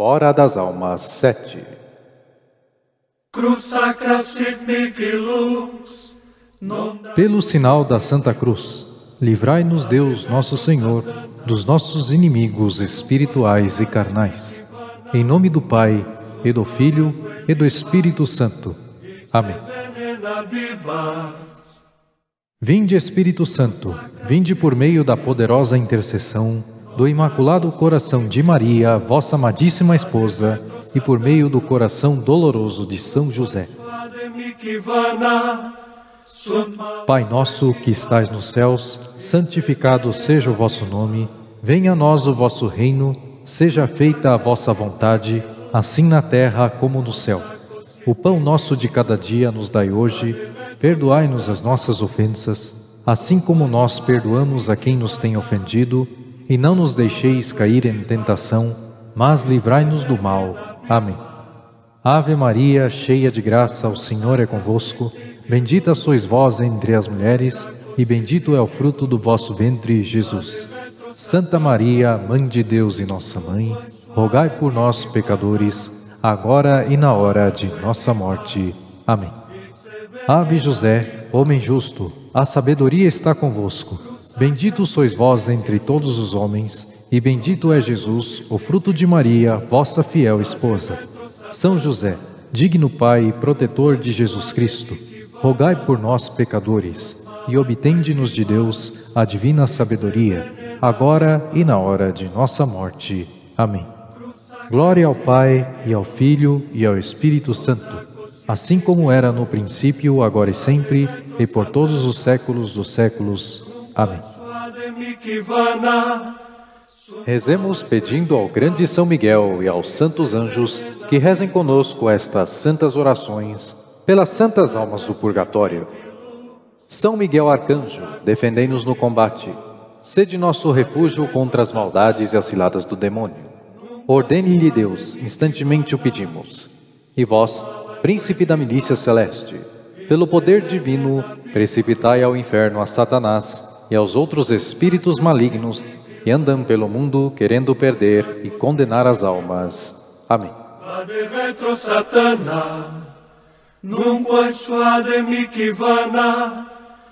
Hora das Almas 7 Cruz sacra lux, Pelo sinal da Santa Cruz, livrai-nos Deus, nosso Senhor, dos nossos inimigos espirituais e carnais. Em nome do Pai, e do Filho, e do Espírito Santo. Amém. Vinde, Espírito Santo, vinde por meio da poderosa intercessão do Imaculado Coração de Maria, vossa amadíssima esposa, e por meio do coração doloroso de São José. Pai nosso que estais nos céus, santificado seja o vosso nome, venha a nós o vosso reino, seja feita a vossa vontade, assim na terra como no céu. O pão nosso de cada dia nos dai hoje, perdoai-nos as nossas ofensas, assim como nós perdoamos a quem nos tem ofendido, e não nos deixeis cair em tentação, mas livrai-nos do mal. Amém. Ave Maria, cheia de graça, o Senhor é convosco. Bendita sois vós entre as mulheres, e bendito é o fruto do vosso ventre, Jesus. Santa Maria, Mãe de Deus e nossa Mãe, rogai por nós, pecadores, agora e na hora de nossa morte. Amém. Ave José, homem justo, a sabedoria está convosco. Bendito sois vós entre todos os homens, e bendito é Jesus, o fruto de Maria, vossa fiel esposa. São José, digno Pai e protetor de Jesus Cristo, rogai por nós, pecadores, e obtende-nos de Deus a divina sabedoria, agora e na hora de nossa morte. Amém. Glória ao Pai, e ao Filho, e ao Espírito Santo, assim como era no princípio, agora e sempre, e por todos os séculos dos séculos. Amém. Rezemos pedindo ao grande São Miguel e aos santos anjos que rezem conosco estas santas orações pelas santas almas do purgatório. São Miguel Arcanjo, defendei-nos no combate. Sede nosso refúgio contra as maldades e as ciladas do demônio. Ordene-lhe Deus, instantemente o pedimos. E vós, príncipe da milícia celeste, pelo poder divino, precipitai ao inferno a Satanás e aos outros espíritos malignos que andam pelo mundo querendo perder e condenar as almas. Amém.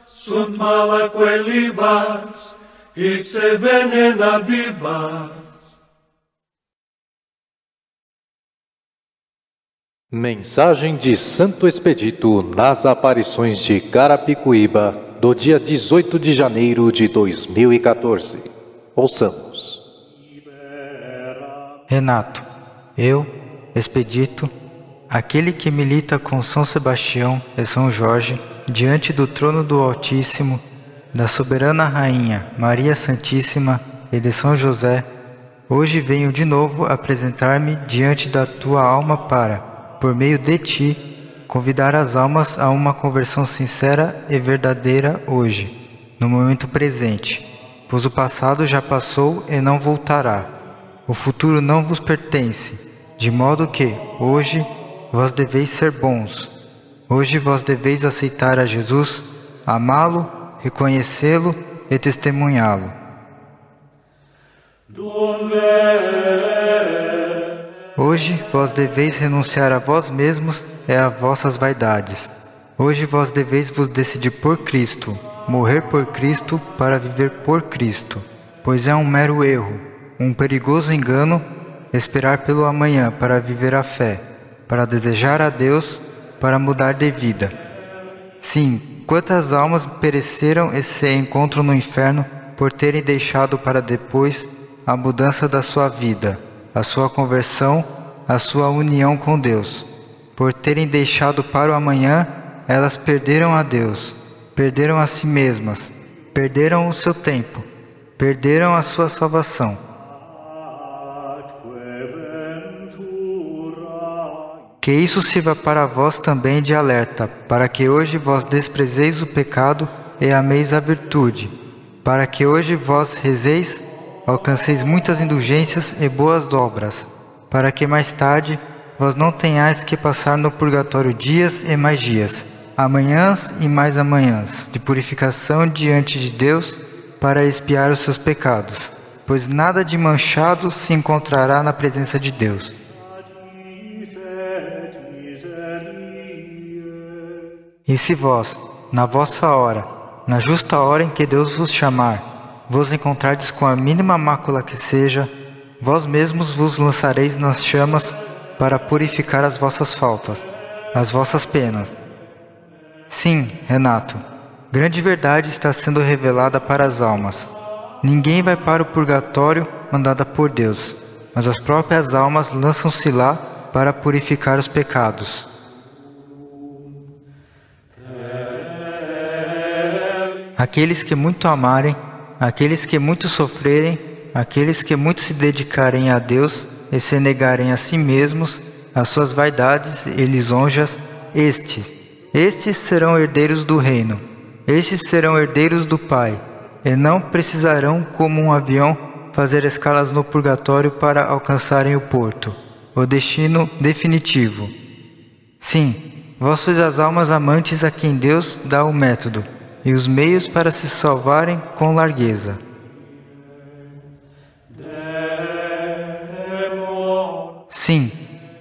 sunt malaque libas, ipse venen abibas. Mensagem de Santo Expedito nas aparições de Carapicuíba, do dia 18 de janeiro de 2014. Ouçamos. Renato, eu, Expedito, aquele que milita com São Sebastião e São Jorge, diante do trono do Altíssimo, da soberana Rainha Maria Santíssima e de São José, hoje venho de novo apresentar-me diante da tua alma para, por meio de ti, convidar as almas a uma conversão sincera e verdadeira hoje, no momento presente, pois o passado já passou e não voltará. O futuro não vos pertence, de modo que, hoje, vós deveis ser bons. Hoje vós deveis aceitar a Jesus, amá-lo, reconhecê-lo e testemunhá-lo. Hoje vós deveis renunciar a vós mesmos e a vossas vaidades. Hoje vós deveis vos decidir por Cristo, morrer por Cristo para viver por Cristo, pois é um mero erro, um perigoso engano esperar pelo amanhã para viver a fé, para desejar a Deus, para mudar de vida. Sim, quantas almas pereceram e se encontram no inferno por terem deixado para depois a mudança da sua vida, a sua conversão, a sua união com Deus. Por terem deixado para o amanhã, elas perderam a Deus, perderam a si mesmas, perderam o seu tempo, perderam a sua salvação. Que isso sirva para vós também de alerta, para que hoje vós desprezeis o pecado e ameis a virtude, para que hoje vós rezeis, alcanceis muitas indulgências e boas obras, para que mais tarde vós não tenhais que passar no purgatório dias e mais dias, amanhãs e mais amanhãs, de purificação diante de Deus, para expiar os seus pecados, pois nada de manchado se encontrará na presença de Deus. E se vós, na vossa hora, na justa hora em que Deus vos chamar, vos encontrardes com a mínima mácula que seja, vós mesmos vos lançareis nas chamas para purificar as vossas faltas, as vossas penas. Sim, Renato, grande verdade está sendo revelada para as almas. Ninguém vai para o purgatório mandada por Deus, mas as próprias almas lançam-se lá para purificar os pecados. Aqueles que muito amarem, aqueles que muito sofrerem, aqueles que muito se dedicarem a Deus e se negarem a si mesmos, as suas vaidades e lisonjas, estes, estes serão herdeiros do reino, estes serão herdeiros do Pai, e não precisarão, como um avião, fazer escalas no purgatório para alcançarem o porto, o destino definitivo. Sim, vós sois as almas amantes a quem Deus dá o método e os meios para se salvarem com largueza. Sim,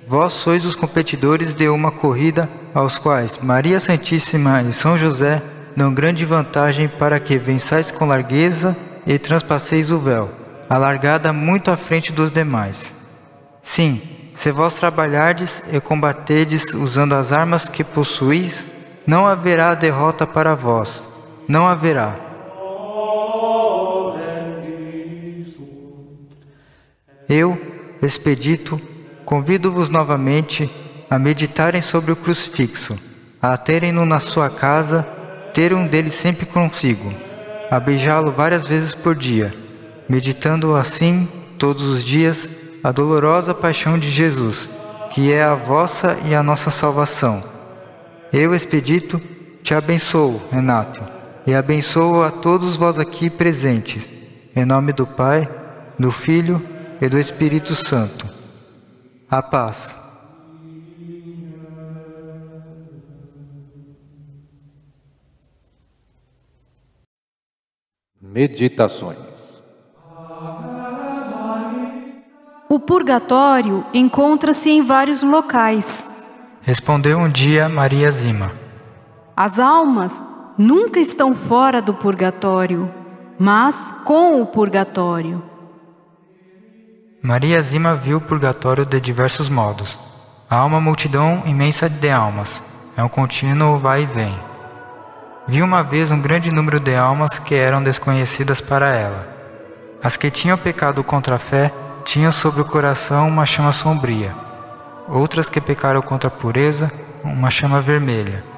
vós sois os competidores de uma corrida aos quais Maria Santíssima e São José dão grande vantagem para que vençais com largueza e transpasseis o véu, alargada muito à frente dos demais. Sim, se vós trabalhardes e combatedes usando as armas que possuís, não haverá derrota para vós, não haverá. Eu, Expedito, convido-vos novamente a meditarem sobre o crucifixo, a terem-no na sua casa, ter um dele sempre consigo, a beijá-lo várias vezes por dia, meditando assim, todos os dias, a dolorosa paixão de Jesus, que é a vossa e a nossa salvação. Eu, Expedito, te abençoo, Renato e abençoo a todos vós aqui presentes, em nome do Pai, do Filho e do Espírito Santo. A paz. Meditações. O purgatório encontra-se em vários locais. Respondeu um dia Maria Zima. As almas nunca estão fora do purgatório, mas com o purgatório. Maria Zima viu o purgatório de diversos modos. Há uma multidão imensa de almas, é um contínuo vai e vem. Viu uma vez um grande número de almas que eram desconhecidas para ela. As que tinham pecado contra a fé tinham sobre o coração uma chama sombria. Outras que pecaram contra a pureza, uma chama vermelha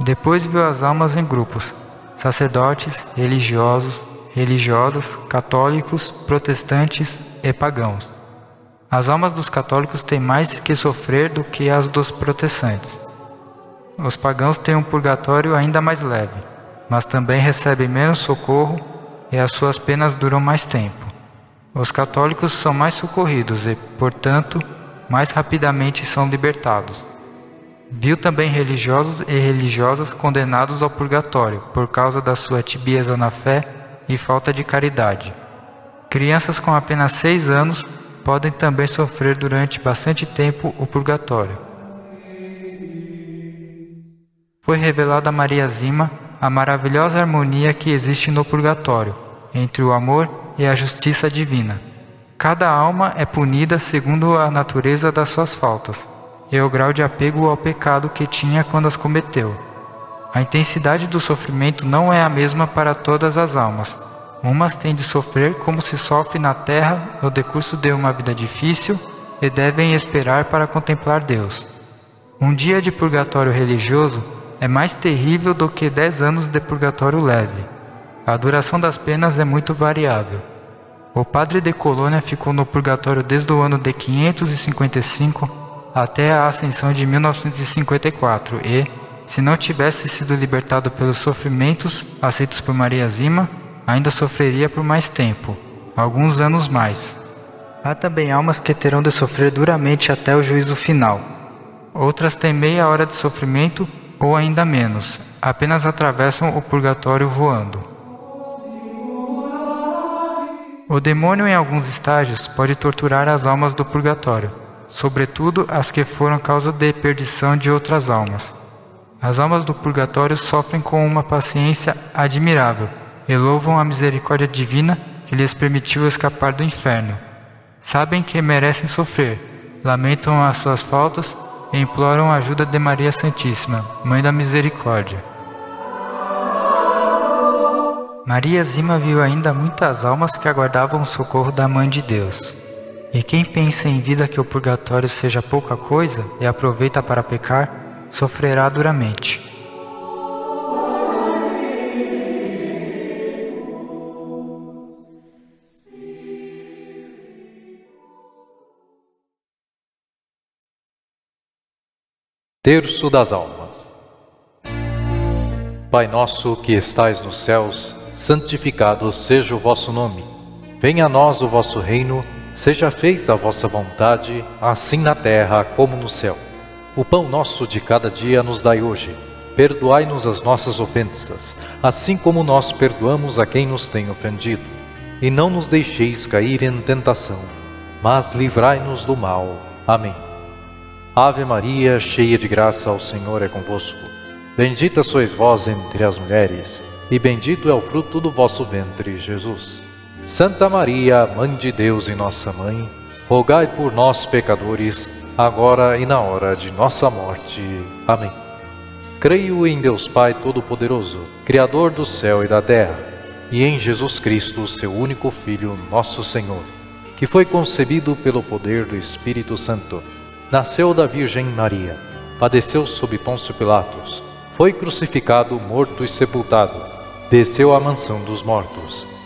depois viu as almas em grupos: sacerdotes, religiosos, religiosas, católicos, protestantes e pagãos. As almas dos católicos têm mais que sofrer do que as dos protestantes. Os pagãos têm um purgatório ainda mais leve, mas também recebem menos socorro e as suas penas duram mais tempo. Os católicos são mais socorridos e, portanto, mais rapidamente são libertados. Viu também religiosos e religiosas condenados ao purgatório por causa da sua tibieza na fé e falta de caridade. Crianças com apenas seis anos podem também sofrer durante bastante tempo o purgatório. Foi revelada a Maria Zima a maravilhosa harmonia que existe no purgatório entre o amor e a justiça divina. Cada alma é punida segundo a natureza das suas faltas e o grau de apego ao pecado que tinha quando as cometeu. A intensidade do sofrimento não é a mesma para todas as almas. Umas têm de sofrer como se sofre na terra no decurso de uma vida difícil e devem esperar para contemplar Deus. Um dia de purgatório religioso é mais terrível do que dez anos de purgatório leve. A duração das penas é muito variável. O padre de Colônia ficou no purgatório desde o ano de 555 até a ascensão de 1954 e, se não tivesse sido libertado pelos sofrimentos aceitos por Maria Zima, ainda sofreria por mais tempo, alguns anos mais. Há também almas que terão de sofrer duramente até o juízo final. Outras têm meia hora de sofrimento ou ainda menos, apenas atravessam o purgatório voando. O demônio, em alguns estágios, pode torturar as almas do purgatório, sobretudo as que foram causa de perdição de outras almas. As almas do purgatório sofrem com uma paciência admirável e louvam a misericórdia divina que lhes permitiu escapar do inferno. Sabem que merecem sofrer, lamentam as suas faltas e imploram a ajuda de Maria Santíssima, Mãe da Misericórdia. Maria Zima viu ainda muitas almas que aguardavam o socorro da Mãe de Deus. E quem pensa em vida que o purgatório seja pouca coisa e aproveita para pecar, sofrerá duramente. Terço das Almas Pai nosso que estais nos céus, santificado seja o vosso nome. Venha a nós o vosso reino, seja feita a vossa vontade, assim na terra como no céu. O pão nosso de cada dia nos dai hoje. Perdoai-nos as nossas ofensas, assim como nós perdoamos a quem nos tem ofendido. E não nos deixeis cair em tentação, mas livrai-nos do mal. Amém. Ave Maria, cheia de graça, o Senhor é convosco. Bendita sois vós entre as mulheres, e bendito é o fruto do vosso ventre, Jesus. Santa Maria, Mãe de Deus e nossa Mãe, rogai por nós, pecadores, agora e na hora de nossa morte. Amém. Creio em Deus Pai Todo-Poderoso, Criador do céu e da terra, e em Jesus Cristo, seu único Filho, nosso Senhor, que foi concebido pelo poder do Espírito Santo Nasceu da Virgem Maria, padeceu sob Pôncio Pilatos, foi crucificado, morto e sepultado, desceu à mansão dos mortos,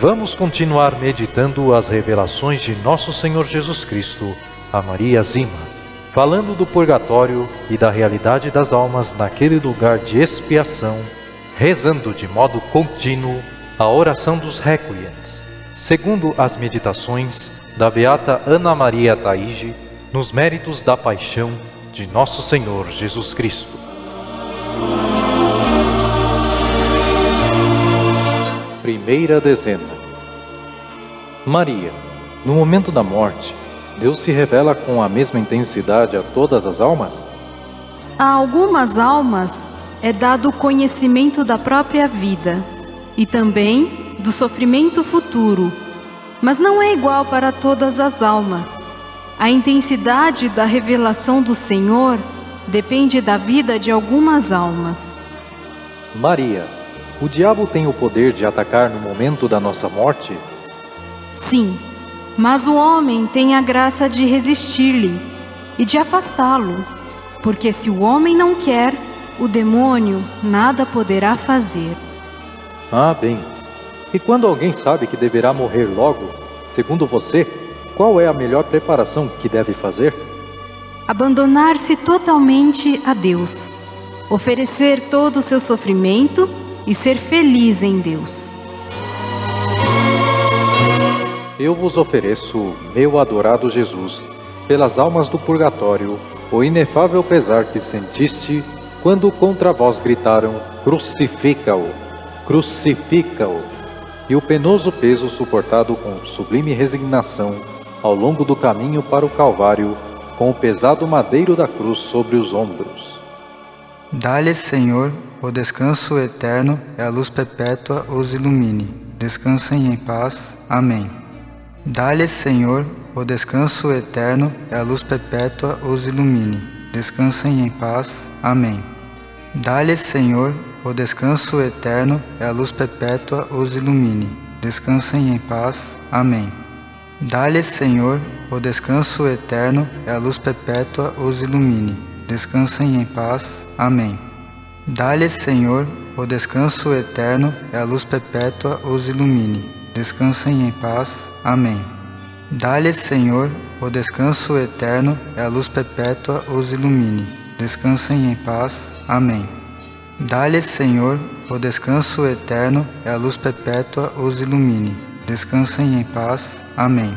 Vamos continuar meditando as revelações de Nosso Senhor Jesus Cristo a Maria Zima, falando do purgatório e da realidade das almas naquele lugar de expiação, rezando de modo contínuo a oração dos requiems, segundo as meditações da beata Ana Maria Taige nos méritos da paixão de Nosso Senhor Jesus Cristo. Primeira dezena. Maria. No momento da morte, Deus se revela com a mesma intensidade a todas as almas? A algumas almas é dado o conhecimento da própria vida e também do sofrimento futuro, mas não é igual para todas as almas. A intensidade da revelação do Senhor depende da vida de algumas almas. Maria, o diabo tem o poder de atacar no momento da nossa morte? Sim, mas o homem tem a graça de resistir-lhe e de afastá-lo, porque se o homem não quer, o demônio nada poderá fazer. Ah, bem. E quando alguém sabe que deverá morrer logo, segundo você, qual é a melhor preparação que deve fazer? abandonar-se totalmente a Deus, oferecer todo o seu sofrimento e ser feliz em Deus. Eu vos ofereço, meu adorado Jesus, pelas almas do purgatório, o inefável pesar que sentiste quando contra vós gritaram: Crucifica-o! Crucifica-o! E o penoso peso suportado com sublime resignação ao longo do caminho para o Calvário com o pesado madeiro da cruz sobre os ombros. Dá-lhe, Senhor, o descanso eterno e a luz perpétua os ilumine. Descansem em paz. Amém. Dá-lhe, Senhor, o descanso eterno e a luz perpétua os ilumine. Descansem em paz. Amém. Dá-lhe, Senhor, o descanso eterno e a luz perpétua os ilumine. Descansem em paz. Amém. Dá-lhe, Senhor, o descanso eterno e a luz perpétua os ilumine. Descansem em paz. Amém. Dá-lhe, Senhor, o descanso eterno e a luz perpétua os ilumine. Descansem em paz. Amém. Dá-lhes, Senhor, o descanso eterno e a luz perpétua os ilumine. Descansem em paz. Amém. Dá-lhes, Senhor, o descanso eterno e a luz perpétua os ilumine. Descansem em paz. Amém.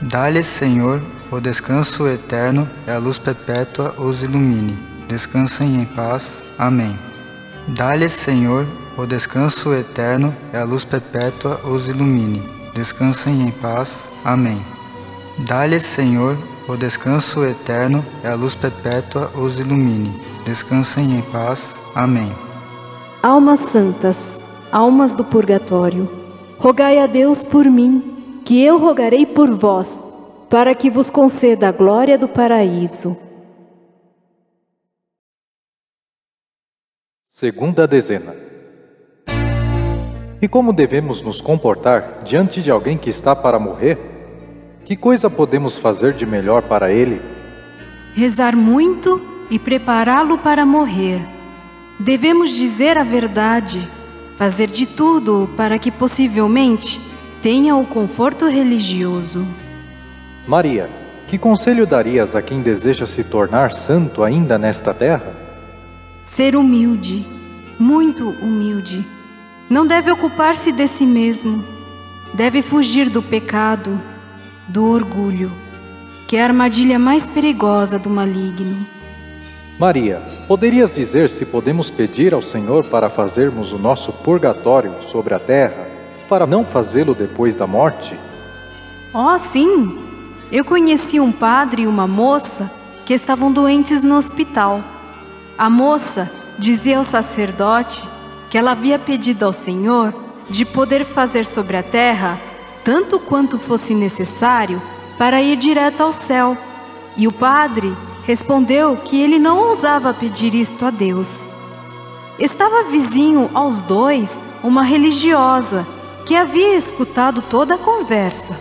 Dá-lhes, Senhor, o descanso eterno e a luz perpétua os ilumine. Descansem em paz. Amém. Dá-lhes, Senhor, o descanso eterno e a luz perpétua os ilumine. Descansem em paz. Amém. Dá-lhes, Senhor, o descanso eterno e a luz perpétua os ilumine. Descansem em paz. Amém. Almas santas, almas do purgatório, rogai a Deus por mim, que eu rogarei por vós, para que vos conceda a glória do paraíso. Segunda dezena. E como devemos nos comportar diante de alguém que está para morrer? Que coisa podemos fazer de melhor para ele? Rezar muito e prepará-lo para morrer. Devemos dizer a verdade, fazer de tudo para que possivelmente tenha o conforto religioso. Maria, que conselho darias a quem deseja se tornar santo ainda nesta terra? Ser humilde, muito humilde. Não deve ocupar-se de si mesmo. Deve fugir do pecado, do orgulho, que é a armadilha mais perigosa do maligno. Maria, poderias dizer se podemos pedir ao Senhor para fazermos o nosso purgatório sobre a terra, para não fazê-lo depois da morte? Oh, sim! Eu conheci um padre e uma moça que estavam doentes no hospital. A moça dizia ao sacerdote que ela havia pedido ao Senhor de poder fazer sobre a terra tanto quanto fosse necessário para ir direto ao céu. E o padre respondeu que ele não ousava pedir isto a Deus. Estava vizinho aos dois uma religiosa que havia escutado toda a conversa.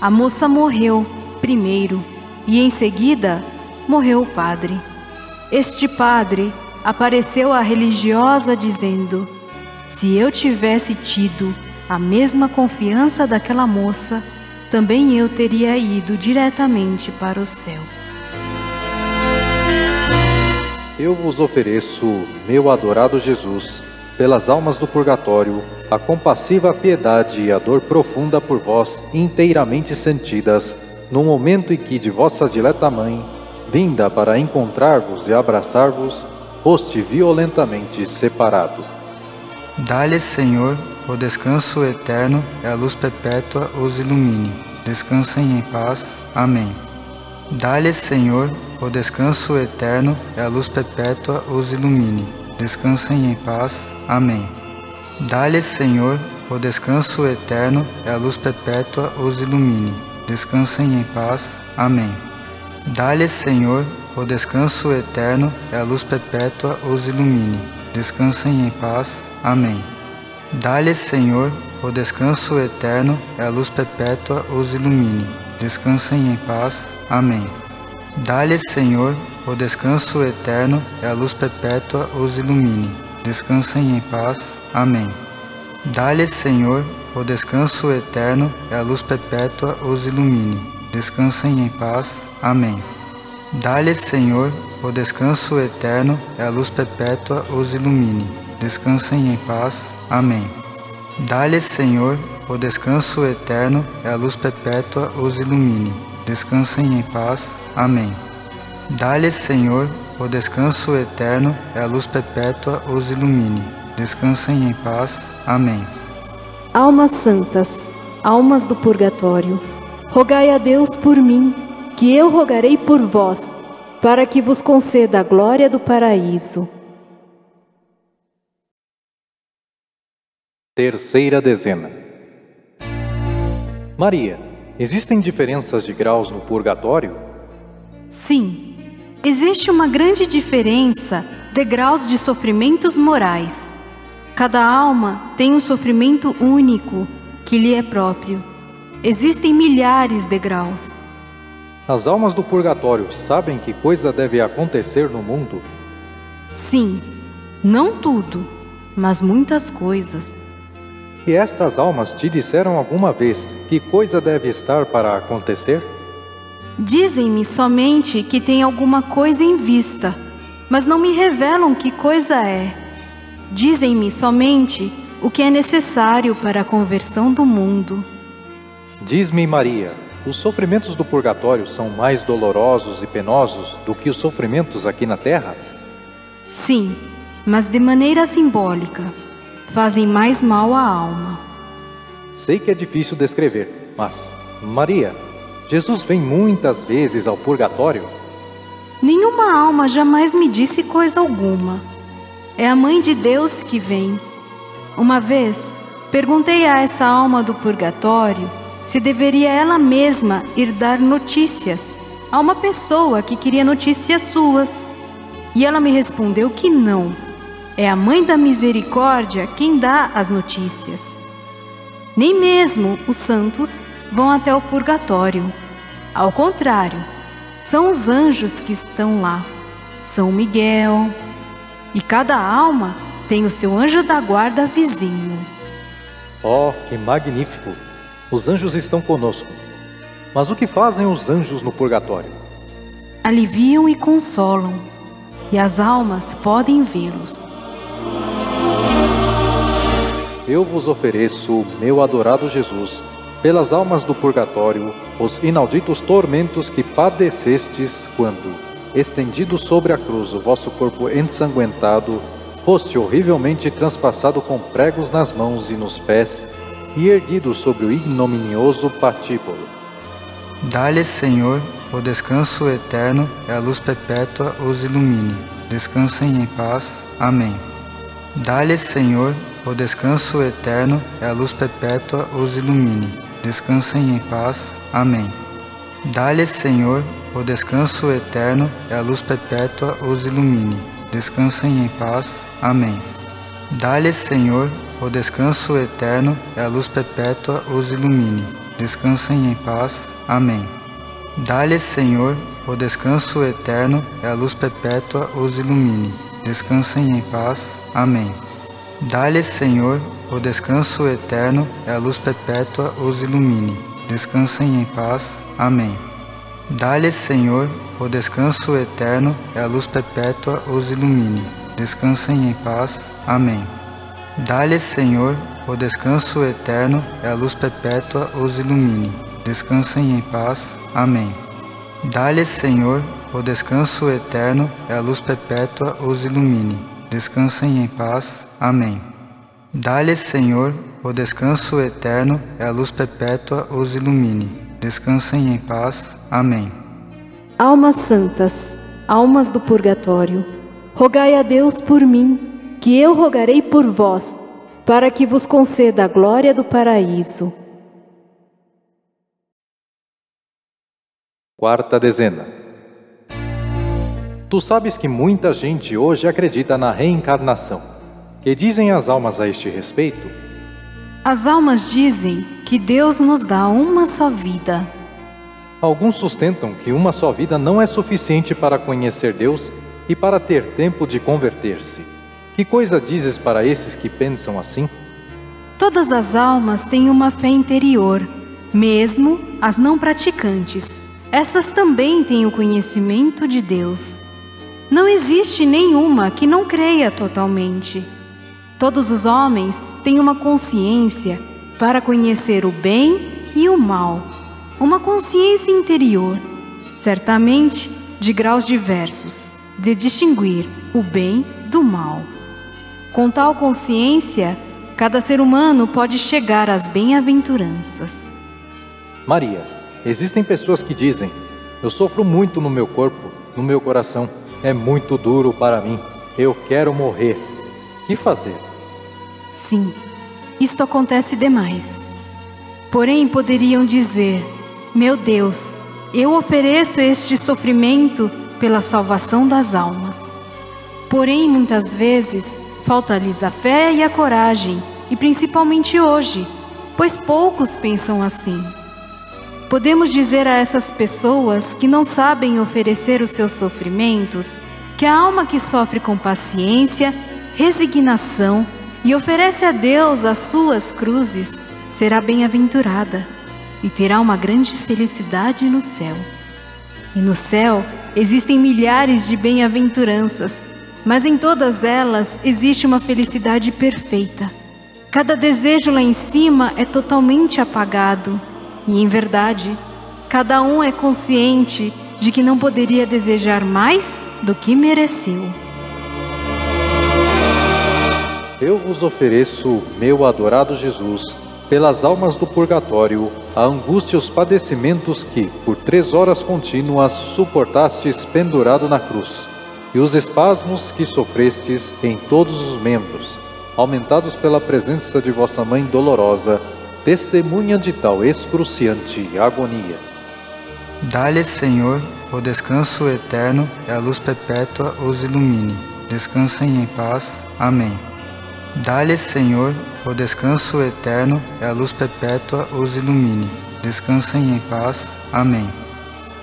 A moça morreu primeiro e em seguida morreu o padre. Este padre apareceu à religiosa dizendo: Se eu tivesse tido a mesma confiança daquela moça, também eu teria ido diretamente para o céu. Eu vos ofereço, meu adorado Jesus, pelas almas do purgatório, a compassiva piedade e a dor profunda por vós inteiramente sentidas, no momento em que de vossa dileta mãe vinda para encontrar-vos e abraçar-vos, foste violentamente separado. Dá-lhes, Senhor, o descanso eterno e a luz perpétua os ilumine. Descansem em paz. Amém. Dá-lhes, Senhor, o descanso eterno e a luz perpétua os ilumine. Descansem em paz. Amém. Dá-lhes, Senhor, o descanso eterno e a luz perpétua os ilumine. Descansem em paz. Amém. Dá-lhes, Senhor, o descanso eterno e a luz perpétua os ilumine. Descansem em paz. Amém. Dá-lhes, Senhor, o descanso eterno e a luz perpétua os ilumine. Descansem em paz. Amém. Dá-lhes, Senhor, o descanso eterno e a luz perpétua os ilumine. Descansem em paz. Amém. Dá-lhes, Senhor, o descanso eterno e a luz perpétua os ilumine. Descansem em paz. Amém. Dá-lhes, Senhor, o descanso eterno e a luz perpétua os ilumine. Descansem em paz. Amém. Dá-lhes, Senhor, o descanso eterno e a luz perpétua os ilumine. Descansem em paz. Amém. Dá-lhes, Senhor, o descanso eterno e a luz perpétua os ilumine. Descansem em paz. Amém. Almas santas, almas do purgatório, rogai a Deus por mim que eu rogarei por vós, para que vos conceda a glória do paraíso. Terceira dezena. Maria, existem diferenças de graus no purgatório? Sim, existe uma grande diferença de graus de sofrimentos morais. Cada alma tem um sofrimento único que lhe é próprio. Existem milhares de graus. As almas do purgatório sabem que coisa deve acontecer no mundo? Sim, não tudo, mas muitas coisas. que estas almas te disseram alguma vez que coisa deve estar para acontecer? Dizem-me somente que tem alguma coisa em vista, mas não me revelam que coisa é. Dizem-me somente o que é necessário para a conversão do mundo. Diz-me, Maria, os sofrimentos do purgatório são mais dolorosos e penosos do que os sofrimentos aqui na terra? Sim, mas de maneira simbólica. Fazem mais mal à alma. Sei que é difícil descrever, mas, Maria, Jesus vem muitas vezes ao purgatório? Nenhuma alma jamais me disse coisa alguma. É a Mãe de Deus que vem. Uma vez, perguntei a essa alma do purgatório se deveria ela mesma ir dar notícias a uma pessoa que queria notícias suas. E ela me respondeu que não. É a Mãe da Misericórdia quem dá as notícias. Nem mesmo os santos vão até o purgatório. Ao contrário, são os anjos que estão lá. São Miguel. E cada alma tem o seu anjo da guarda vizinho. Oh, que magnífico! Os anjos estão conosco. Mas o que fazem os anjos no purgatório? Aliviam e consolam, e as almas podem vê-los. Eu vos ofereço, meu adorado Jesus, pelas almas do purgatório, os inauditos tormentos que padecestes quando, estendido sobre a cruz o vosso corpo ensanguentado, foste horrivelmente transpassado com pregos nas mãos e nos pés e erguido sobre o ignominioso patíbulo. Dá-lhes, Senhor, o descanso eterno e a luz perpétua os ilumine. Descansem em paz. Amém. Dá-lhes, Senhor, o descanso eterno e a luz perpétua os ilumine. Descansem em paz. Amém. Dá-lhes, Senhor, o descanso eterno e a luz perpétua os ilumine. Descansem em paz. Amém. Dá-lhes, Senhor, o descanso eterno e a luz perpétua os ilumine. Descansem em paz. Amém. Dá-lhes, Senhor, o descanso eterno e a luz perpétua os ilumine. Descansem em paz. Amém. Dá-lhes, Senhor, o descanso eterno e a luz perpétua os ilumine. Descansem em paz. Amém. Dá-lhes, Senhor, o descanso eterno e a luz perpétua os ilumine. Descansem em paz. Amém. Dá-lhes, Senhor, o descanso eterno e a luz perpétua os ilumine. Descansem em paz. Amém. Dá-lhes, Senhor, o descanso eterno e a luz perpétua os ilumine. Descansem em paz. Amém. Dá-lhes, Senhor, o descanso eterno e a luz perpétua os ilumine. Descansem em paz. Amém. Almas santas, almas do purgatório, rogai a Deus por mim que eu rogarei por vós, para que vos conceda a glória do paraíso. Quarta dezena. Tu sabes que muita gente hoje acredita na reencarnação. Que dizem as almas a este respeito? As almas dizem que Deus nos dá uma só vida. Alguns sustentam que uma só vida não é suficiente para conhecer Deus e para ter tempo de converter-se. Que coisa dizes para esses que pensam assim? Todas as almas têm uma fé interior, mesmo as não praticantes. Essas também têm o conhecimento de Deus. Não existe nenhuma que não creia totalmente. Todos os homens têm uma consciência para conhecer o bem e o mal, uma consciência interior, certamente de graus diversos, de distinguir o bem do mal. Com tal consciência, cada ser humano pode chegar às bem-aventuranças. Maria, existem pessoas que dizem: Eu sofro muito no meu corpo, no meu coração, é muito duro para mim, eu quero morrer. Que fazer? Sim, isto acontece demais. Porém, poderiam dizer: Meu Deus, eu ofereço este sofrimento pela salvação das almas. Porém, muitas vezes, Falta-lhes a fé e a coragem, e principalmente hoje, pois poucos pensam assim. Podemos dizer a essas pessoas que não sabem oferecer os seus sofrimentos que a alma que sofre com paciência, resignação e oferece a Deus as suas cruzes, será bem-aventurada e terá uma grande felicidade no céu. E no céu existem milhares de bem-aventuranças, mas em todas elas existe uma felicidade perfeita. Cada desejo lá em cima é totalmente apagado, e em verdade, cada um é consciente de que não poderia desejar mais do que mereceu. Eu vos ofereço, meu adorado Jesus, pelas almas do purgatório, a angústia e os padecimentos que, por três horas contínuas, suportastes pendurado na cruz, e os espasmos que sofrestes em todos os membros, aumentados pela presença de vossa Mãe dolorosa, testemunha de tal excruciante agonia. Dá-lhes, Senhor, o descanso eterno e a luz perpétua os ilumine. Descansem em paz. Amém. Dá-lhes, Senhor, o descanso eterno e a luz perpétua os ilumine. Descansem em paz. Amém.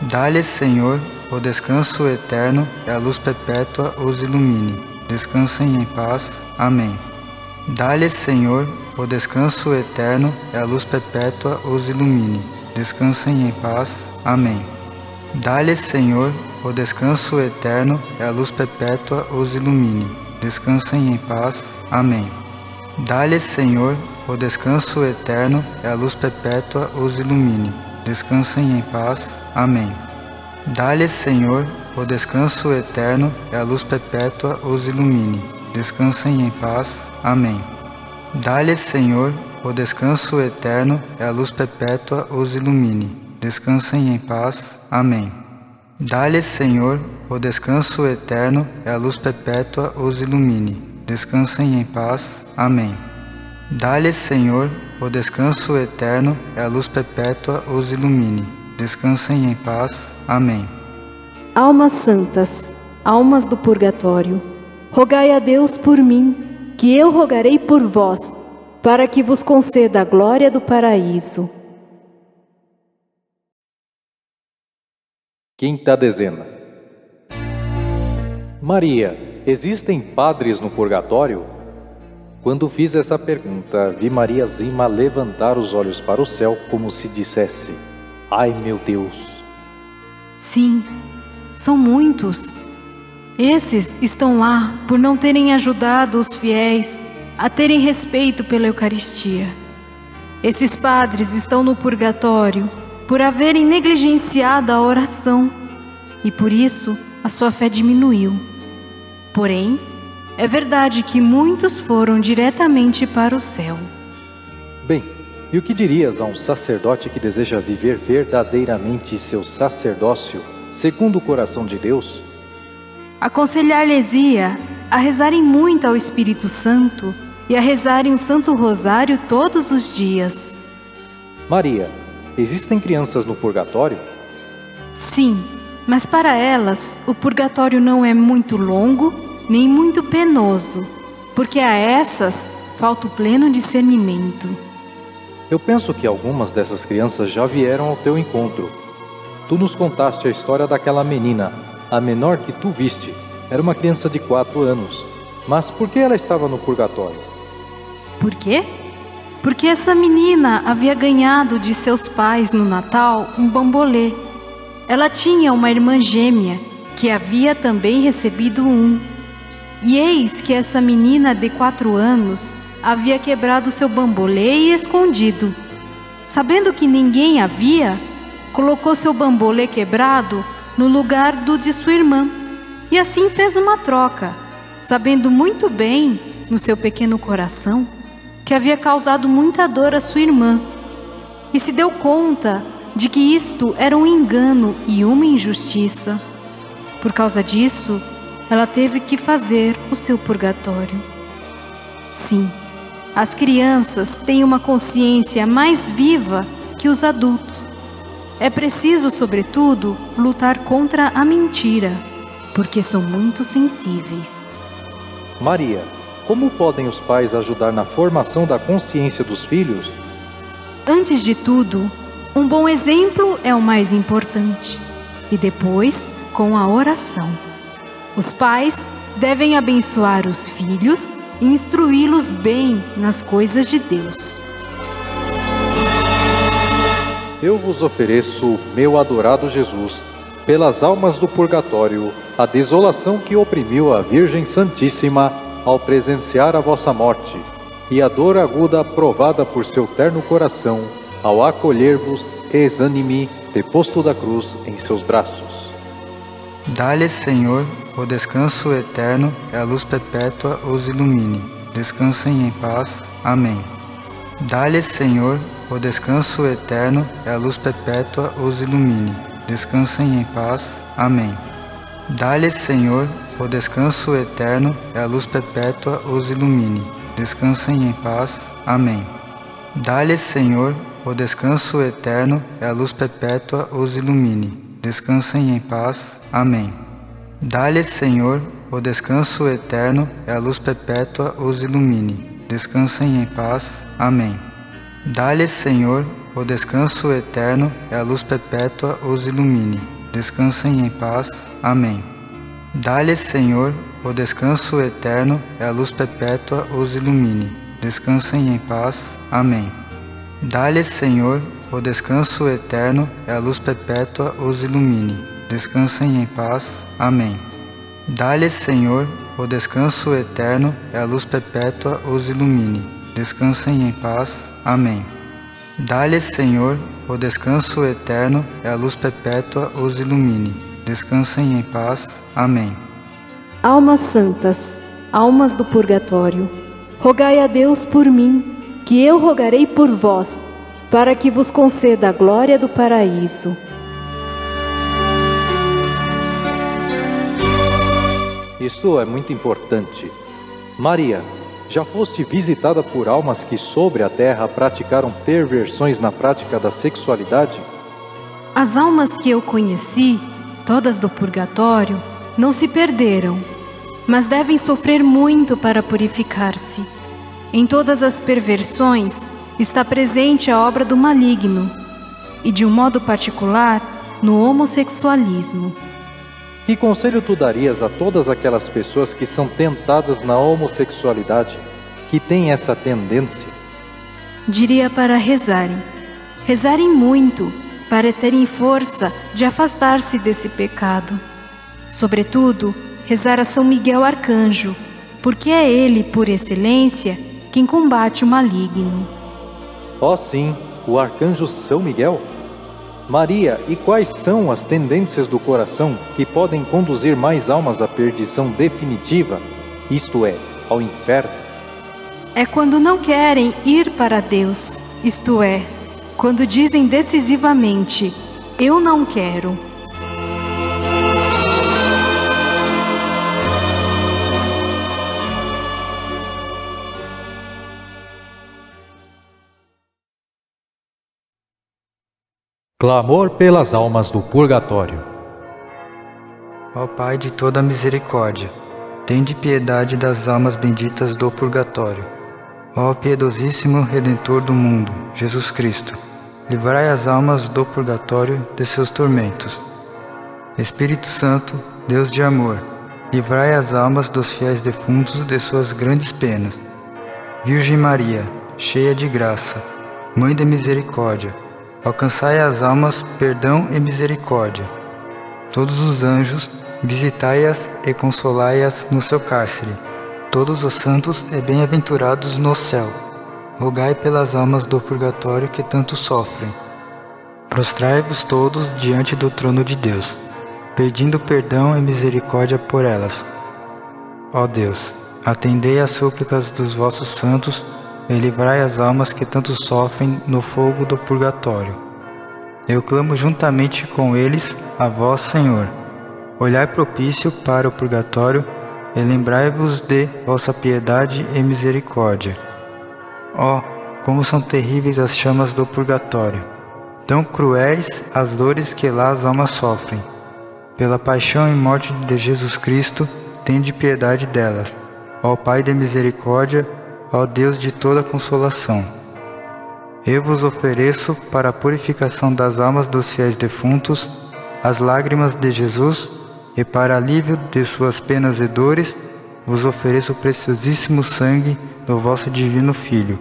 Dá-lhes, Senhor, o descanso eterno e a luz perpétua os ilumine. Descansem em paz. Amém. Dá-lhes, Senhor, o descanso eterno e a luz perpétua os ilumine. Descansem em paz. Amém. Dá-lhes, Senhor, o descanso eterno e a luz perpétua os ilumine. Descansem em paz. Amém. Dá-lhes, Senhor, o descanso eterno e a luz perpétua os ilumine. Descansem em paz. Amém. Dá-lhes, Senhor, o descanso eterno e a luz perpétua os ilumine. Descansem em paz. Amém. Dá-lhes, Senhor, o descanso eterno e a luz perpétua os ilumine. Descansem em paz. Amém. Dá-lhes, Senhor, o descanso eterno e a luz perpétua os ilumine. Descansem em paz. Amém. Dá-lhes, Senhor, o descanso eterno e a luz perpétua os ilumine. Descansem em paz. Amém. Almas santas, almas do purgatório, rogai a Deus por mim, que eu rogarei por vós, para que vos conceda a glória do paraíso. Quinta dezena. Maria, existem padres no purgatório? Quando fiz essa pergunta, vi Maria Zima levantar os olhos para o céu como se dissesse: Ai meu Deus! Sim, são muitos. Esses estão lá por não terem ajudado os fiéis a terem respeito pela Eucaristia. Esses padres estão no purgatório por haverem negligenciado a oração e por isso a sua fé diminuiu. Porém, é verdade que muitos foram diretamente para o céu. E o que dirias a um sacerdote que deseja viver verdadeiramente seu sacerdócio segundo o coração de Deus? Aconselhar-lhes-ia a rezarem muito ao Espírito Santo e a rezarem o Santo Rosário todos os dias. Maria, existem crianças no purgatório? Sim, mas para elas o purgatório não é muito longo nem muito penoso, porque a essas falta o pleno discernimento. Eu penso que algumas dessas crianças já vieram ao teu encontro. Tu nos contaste a história daquela menina, a menor que tu viste. Era uma criança de quatro anos. Mas por que ela estava no purgatório? Por quê? Porque essa menina havia ganhado de seus pais no Natal um bambolê. Ela tinha uma irmã gêmea que havia também recebido um. E eis que essa menina de quatro anos havia quebrado seu bambolê e escondido. Sabendo que ninguém havia, colocou seu bambolê quebrado no lugar do de sua irmã. E assim fez uma troca, sabendo muito bem, no seu pequeno coração, que havia causado muita dor à sua irmã. E se deu conta de que isto era um engano e uma injustiça. Por causa disso, ela teve que fazer o seu purgatório. Sim, as crianças têm uma consciência mais viva que os adultos. É preciso, sobretudo, lutar contra a mentira, porque são muito sensíveis. Maria, como podem os pais ajudar na formação da consciência dos filhos? Antes de tudo, um bom exemplo é o mais importante, e depois com a oração. Os pais devem abençoar os filhos e instruí-los bem nas coisas de Deus. Eu vos ofereço, meu adorado Jesus, pelas almas do purgatório, a desolação que oprimiu a Virgem Santíssima ao presenciar a vossa morte, e a dor aguda provada por seu terno coração ao acolher-vos exânime deposto da cruz em seus braços. Dá-lhe, Senhor, o descanso eterno e a luz perpétua os ilumine. Descansem em paz. Amém. Dá-lhe, Senhor, o descanso eterno e a luz perpétua os ilumine. Descansem em paz. Amém. Dá-lhe, Senhor, o descanso eterno e a luz perpétua os ilumine. Descansem em paz. Amém. Dá-lhe, Senhor, o descanso eterno e a luz perpétua os ilumine. Descansem em paz. Amém. Dá-lhe, Senhor, o descanso eterno e a luz perpétua os ilumine. Descansem em paz. Amém. Dá-lhe, Senhor, o descanso eterno e a luz perpétua os ilumine. Descansem em paz. Amém. Dá-lhe, Senhor, o descanso eterno e a luz perpétua os ilumine. Descansem em paz. Amém. Dá-lhe, Senhor, o descanso eterno e a luz perpétua os ilumine. Descansem em paz. Amém. Dá-lhe, Senhor, o descanso eterno e a luz perpétua os ilumine. Descansem em paz. Amém. Dá-lhe, Senhor, o descanso eterno e a luz perpétua os ilumine. Descansem em paz. Amém. Almas santas, almas do purgatório, rogai a Deus por mim que eu rogarei por vós, para que vos conceda a glória do paraíso. Isto é muito importante. Maria, já foste visitada por almas que sobre a terra praticaram perversões na prática da sexualidade? As almas que eu conheci, todas do purgatório, não se perderam, mas devem sofrer muito para purificar-se. Em todas as perversões está presente a obra do maligno, e de um modo particular no homossexualismo. Que conselho tu darias a todas aquelas pessoas que são tentadas na homossexualidade, que têm essa tendência? Diria para rezarem. Rezarem muito, para terem força de afastar-se desse pecado. Sobretudo, rezar a São Miguel Arcanjo, porque é ele, por excelência, quem combate o maligno. Oh, sim, o arcanjo São Miguel. Maria, e quais são as tendências do coração que podem conduzir mais almas à perdição definitiva, isto é, ao inferno? É quando não querem ir para Deus, isto é, quando dizem decisivamente: Eu não quero. Clamor pelas almas do purgatório. Ó Pai de toda misericórdia, tende piedade das almas benditas do purgatório. Ó piedosíssimo Redentor do mundo, Jesus Cristo, livrai as almas do purgatório de seus tormentos. Espírito Santo, Deus de amor, livrai as almas dos fiéis defuntos de suas grandes penas. Virgem Maria, cheia de graça, Mãe de misericórdia, alcançai as almas perdão e misericórdia. Todos os anjos, visitai-as e consolai-as no seu cárcere. Todos os santos e bem-aventurados no céu, rogai pelas almas do purgatório que tanto sofrem. Prostrai-vos todos diante do trono de Deus, pedindo perdão e misericórdia por elas. Ó Deus, atendei às súplicas dos vossos santos e livrai as almas que tanto sofrem no fogo do purgatório. Eu clamo juntamente com eles a vós, Senhor. Olhai propício para o purgatório e lembrai-vos de vossa piedade e misericórdia. Ó, oh, como são terríveis as chamas do purgatório! Tão cruéis as dores que lá as almas sofrem. Pela paixão e morte de Jesus Cristo, tende piedade delas. Ó Pai de misericórdia, ó Deus de toda consolação. Eu vos ofereço para a purificação das almas dos fiéis defuntos as lágrimas de Jesus e para alívio de suas penas e dores, vos ofereço o preciosíssimo sangue do vosso divino Filho.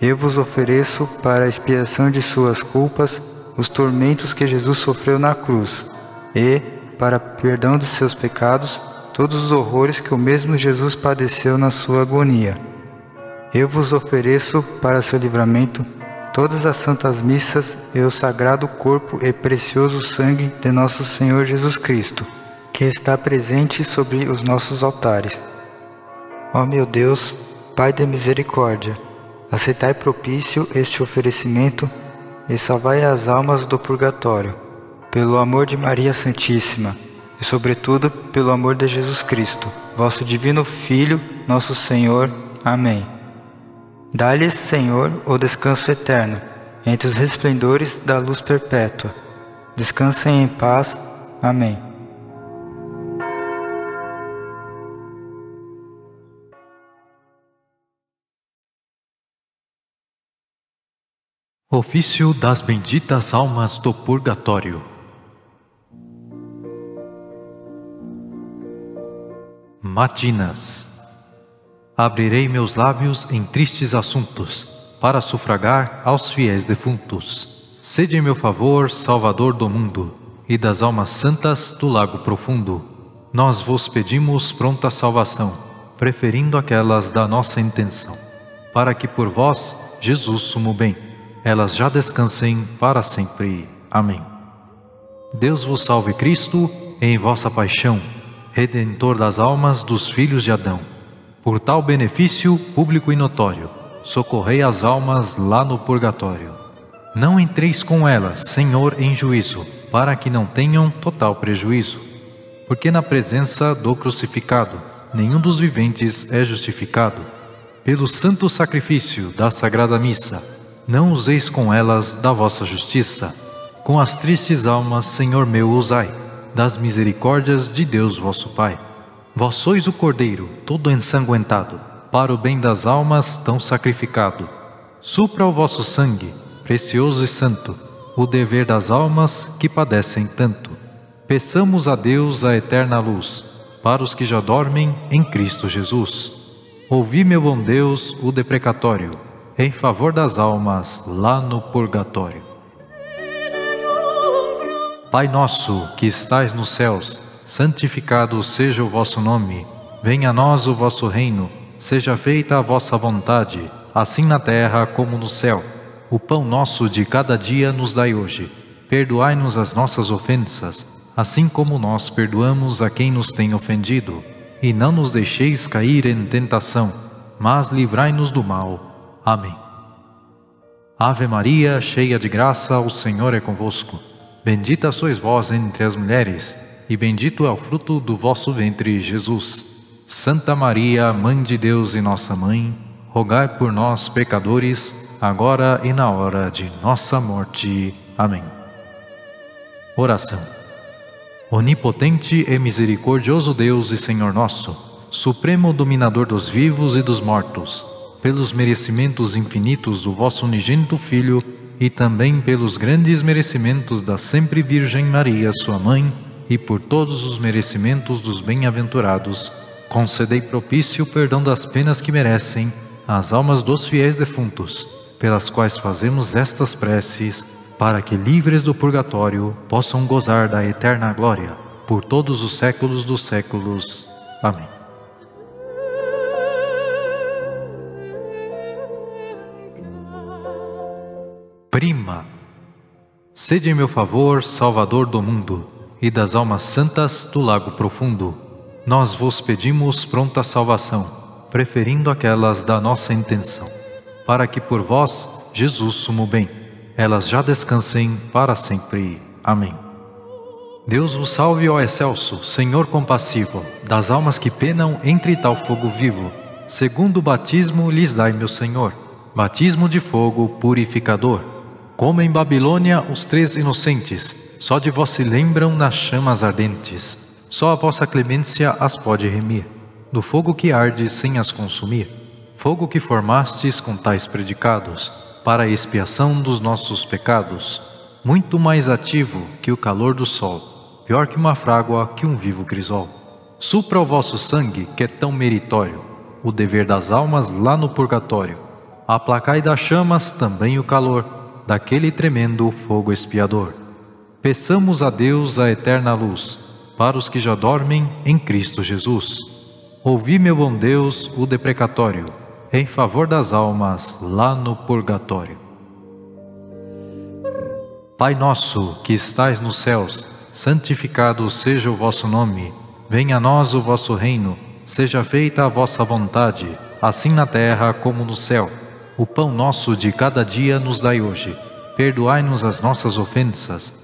Eu vos ofereço para a expiação de suas culpas os tormentos que Jesus sofreu na cruz e, para perdão de seus pecados, todos os horrores que o mesmo Jesus padeceu na sua agonia. Eu vos ofereço para seu livramento todas as santas missas e o sagrado corpo e precioso sangue de nosso Senhor Jesus Cristo, que está presente sobre os nossos altares. Ó meu Deus, Pai de misericórdia, aceitai propício este oferecimento e salvai as almas do purgatório, pelo amor de Maria Santíssima e, sobretudo, pelo amor de Jesus Cristo, vosso divino Filho, nosso Senhor. Amém. Dá-lhes, Senhor, o descanso eterno, entre os resplendores da luz perpétua. Descansem em paz. Amém. Ofício das benditas almas do purgatório. Matinas. Abrirei meus lábios em tristes assuntos, para sufragar aos fiéis defuntos. Sede em meu favor, Salvador do mundo, e das almas santas do lago profundo. Nós vos pedimos pronta salvação, preferindo aquelas da nossa intenção, para que por vós, Jesus sumo bem, elas já descansem para sempre. Amém. Deus vos salve Cristo, em vossa paixão, Redentor das almas dos filhos de Adão por tal benefício público e notório, socorrei as almas lá no purgatório. Não entreis com elas, Senhor, em juízo, para que não tenham total prejuízo. Porque na presença do crucificado, nenhum dos viventes é justificado. Pelo santo sacrifício da Sagrada Missa, não useis com elas da vossa justiça. Com as tristes almas, Senhor meu, usai, das misericórdias de Deus vosso Pai. Vós sois o Cordeiro, todo ensanguentado, para o bem das almas tão sacrificado. Supra o vosso sangue, precioso e santo, o dever das almas que padecem tanto. Peçamos a Deus a eterna luz, para os que já dormem em Cristo Jesus. Ouvi, meu bom Deus, o deprecatório, em favor das almas lá no purgatório. Pai nosso, que estais nos céus, santificado seja o vosso nome. Venha a nós o vosso reino. Seja feita a vossa vontade, assim na terra como no céu. O pão nosso de cada dia nos dai hoje. Perdoai-nos as nossas ofensas, assim como nós perdoamos a quem nos tem ofendido. E não nos deixeis cair em tentação, mas livrai-nos do mal. Amém. Ave Maria, cheia de graça, o Senhor é convosco. Bendita sois vós entre as mulheres e bendito é o fruto do vosso ventre, Jesus. Santa Maria, Mãe de Deus e nossa Mãe, rogai por nós, pecadores, agora e na hora de nossa morte. Amém. Oração. Onipotente e misericordioso Deus e Senhor nosso, Supremo Dominador dos vivos e dos mortos, pelos merecimentos infinitos do vosso unigênito Filho e também pelos grandes merecimentos da sempre Virgem Maria, sua mãe, e por todos os merecimentos dos bem-aventurados, concedei propício perdão das penas que merecem as almas dos fiéis defuntos, pelas quais fazemos estas preces, para que, livres do purgatório, possam gozar da eterna glória, por todos os séculos dos séculos. Amém. Prima, sede em meu favor, Salvador do mundo e das almas santas do lago profundo, nós vos pedimos pronta salvação, preferindo aquelas da nossa intenção, para que por vós, Jesus sumo bem, elas já descansem para sempre. Amém. Deus vos salve, ó excelso, Senhor compassivo, das almas que penam entre tal fogo vivo. Segundo o batismo lhes dai, meu Senhor, batismo de fogo purificador. Como em Babilônia os três inocentes, só de vós se lembram nas chamas ardentes, só a vossa clemência as pode remir, do fogo que arde sem as consumir, fogo que formastes com tais predicados, para a expiação dos nossos pecados, muito mais ativo que o calor do sol, pior que uma frágua que um vivo crisol. Supra o vosso sangue, que é tão meritório, o dever das almas lá no purgatório. Aplacai das chamas também o calor, daquele tremendo fogo expiador. Peçamos a Deus a eterna luz, para os que já dormem em Cristo Jesus. Ouvi, meu bom Deus, o deprecatório, em favor das almas lá no purgatório. Pai nosso, que estais nos céus, santificado seja o vosso nome. Venha a nós o vosso reino. Seja feita a vossa vontade, assim na terra como no céu. O pão nosso de cada dia nos dai hoje. Perdoai-nos as nossas ofensas,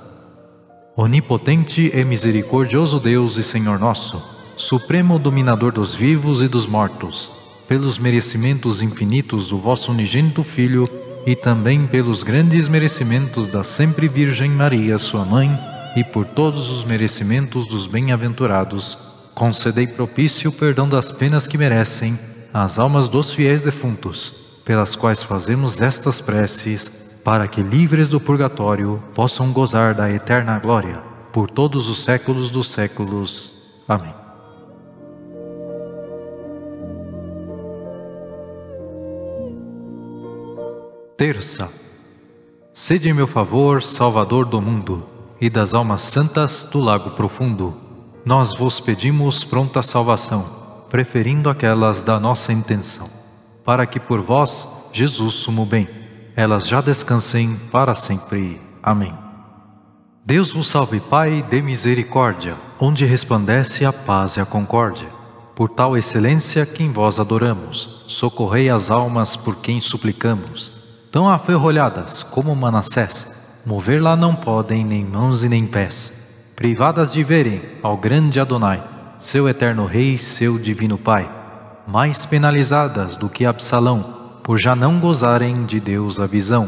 Onipotente e misericordioso Deus e Senhor nosso, Supremo Dominador dos vivos e dos mortos, pelos merecimentos infinitos do vosso unigênito Filho, e também pelos grandes merecimentos da sempre Virgem Maria, sua mãe, e por todos os merecimentos dos bem-aventurados, concedei propício perdão das penas que merecem as almas dos fiéis defuntos, pelas quais fazemos estas preces, para que, livres do purgatório, possam gozar da eterna glória, por todos os séculos dos séculos. Amém. Terça. Sede em meu favor, Salvador do mundo e das almas santas do lago profundo. Nós vos pedimos pronta salvação, preferindo aquelas da nossa intenção, para que por vós, Jesus sumo bem, elas já descansem para sempre. Amém. Deus vos salve, Pai de misericórdia, onde resplandece a paz e a concórdia. Por tal excelência que em vós adoramos, socorrei as almas por quem suplicamos tão aferrolhadas como Manassés, mover lá não podem nem mãos e nem pés, privadas de verem ao grande Adonai, seu eterno Rei, seu divino Pai, mais penalizadas do que Absalão, por já não gozarem de Deus a visão,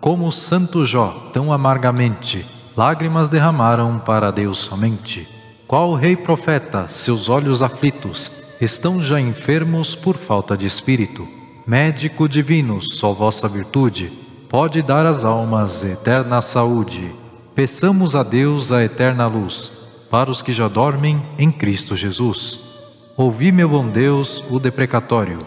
como santo Jó, tão amargamente, lágrimas derramaram para Deus somente. Qual rei profeta, seus olhos aflitos, estão já enfermos por falta de espírito Médico divino, só vossa virtude pode dar às almas eterna saúde. Peçamos a Deus a eterna luz, para os que já dormem em Cristo Jesus. Ouvi, meu bom Deus, o deprecatório,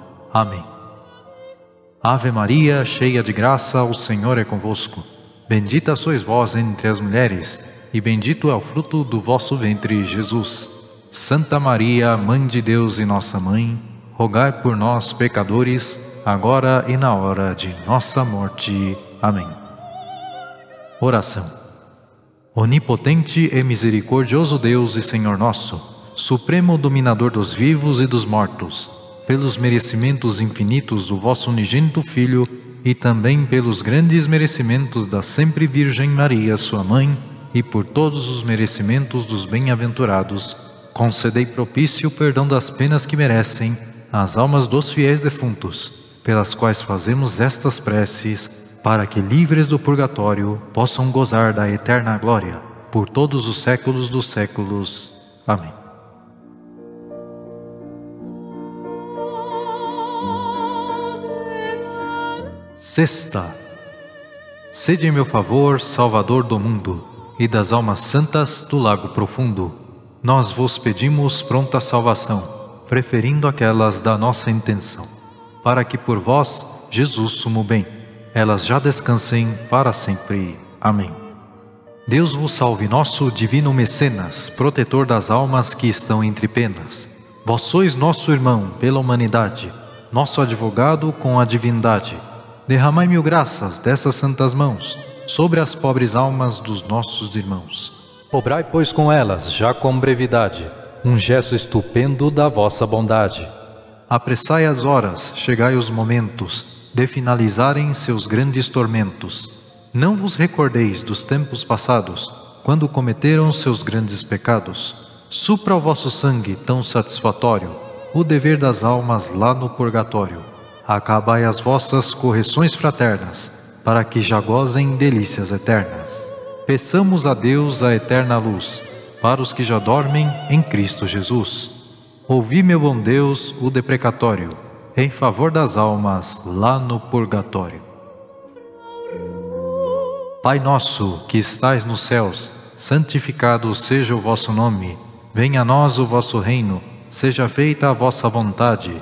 Amém. Ave Maria, cheia de graça, o Senhor é convosco. Bendita sois vós entre as mulheres, e bendito é o fruto do vosso ventre, Jesus. Santa Maria, Mãe de Deus e nossa Mãe, rogai por nós, pecadores, agora e na hora de nossa morte. Amém. Oração. Onipotente e misericordioso Deus e Senhor nosso, Supremo Dominador dos vivos e dos mortos, pelos merecimentos infinitos do vosso unigênito Filho e também pelos grandes merecimentos da sempre Virgem Maria, sua mãe, e por todos os merecimentos dos bem-aventurados, concedei propício perdão das penas que merecem as almas dos fiéis defuntos, pelas quais fazemos estas preces, para que, livres do purgatório, possam gozar da eterna glória, por todos os séculos dos séculos. Amém. Sexta. Sede em meu favor, Salvador do mundo, e das almas santas do lago profundo. Nós vos pedimos pronta salvação preferindo aquelas da nossa intenção, para que por vós, Jesus, sumo bem, elas já descansem para sempre. Amém. Deus vos salve, nosso divino mecenas, protetor das almas que estão entre penas. Vós sois nosso irmão pela humanidade, nosso advogado com a divindade. Derramai mil graças dessas santas mãos sobre as pobres almas dos nossos irmãos. Obrai, pois, com elas, já com brevidade, um gesto estupendo da vossa bondade. Apressai as horas, chegai os momentos, de finalizarem seus grandes tormentos. Não vos recordeis dos tempos passados, quando cometeram seus grandes pecados. Supra o vosso sangue tão satisfatório, o dever das almas lá no purgatório. Acabai as vossas correções fraternas, para que já gozem delícias eternas. Peçamos a Deus a eterna luz, para os que já dormem em Cristo Jesus. Ouvi, meu bom Deus, o deprecatório, em favor das almas lá no purgatório. Pai nosso, que estais nos céus, santificado seja o vosso nome. Venha a nós o vosso reino, seja feita a vossa vontade,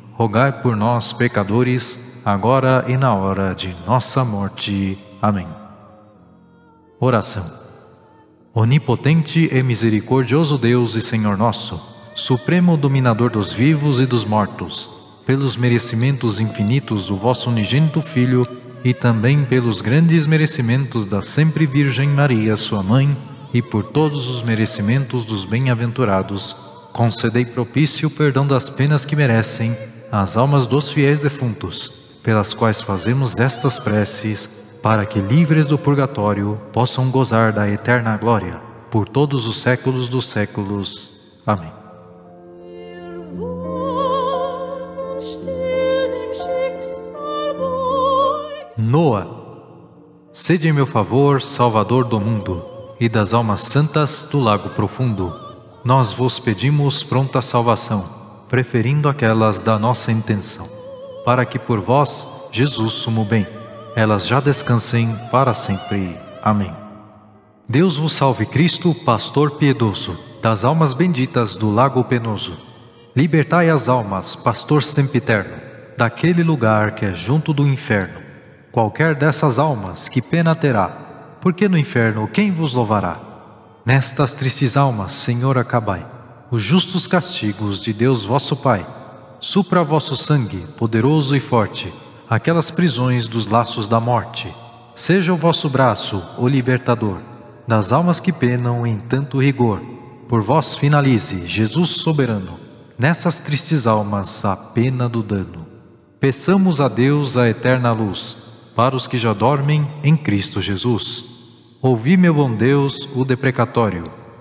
rogai por nós, pecadores, agora e na hora de nossa morte. Amém. Oração. Onipotente e misericordioso Deus e Senhor nosso, Supremo Dominador dos vivos e dos mortos, pelos merecimentos infinitos do vosso unigênito Filho e também pelos grandes merecimentos da sempre Virgem Maria, sua mãe, e por todos os merecimentos dos bem-aventurados, concedei propício o perdão das penas que merecem as almas dos fiéis defuntos, pelas quais fazemos estas preces, para que, livres do purgatório, possam gozar da eterna glória, por todos os séculos dos séculos. Amém. Noa, sede em meu favor, Salvador do mundo, e das almas santas do lago profundo nós vos pedimos pronta salvação, preferindo aquelas da nossa intenção, para que por vós, Jesus sumo bem, elas já descansem para sempre. Amém. Deus vos salve Cristo, pastor piedoso, das almas benditas do lago penoso. Libertai as almas, pastor sempiterno, daquele lugar que é junto do inferno. Qualquer dessas almas que pena terá, porque no inferno quem vos louvará? Nestas tristes almas, Senhor, acabai os justos castigos de Deus vosso Pai. Supra vosso sangue, poderoso e forte, aquelas prisões dos laços da morte. Seja o vosso braço, o libertador, das almas que penam em tanto rigor. Por vós finalize, Jesus soberano, nessas tristes almas a pena do dano. Peçamos a Deus a eterna luz, para os que já dormem em Cristo Jesus. Ouvi, meu bom Deus, o deprecatório,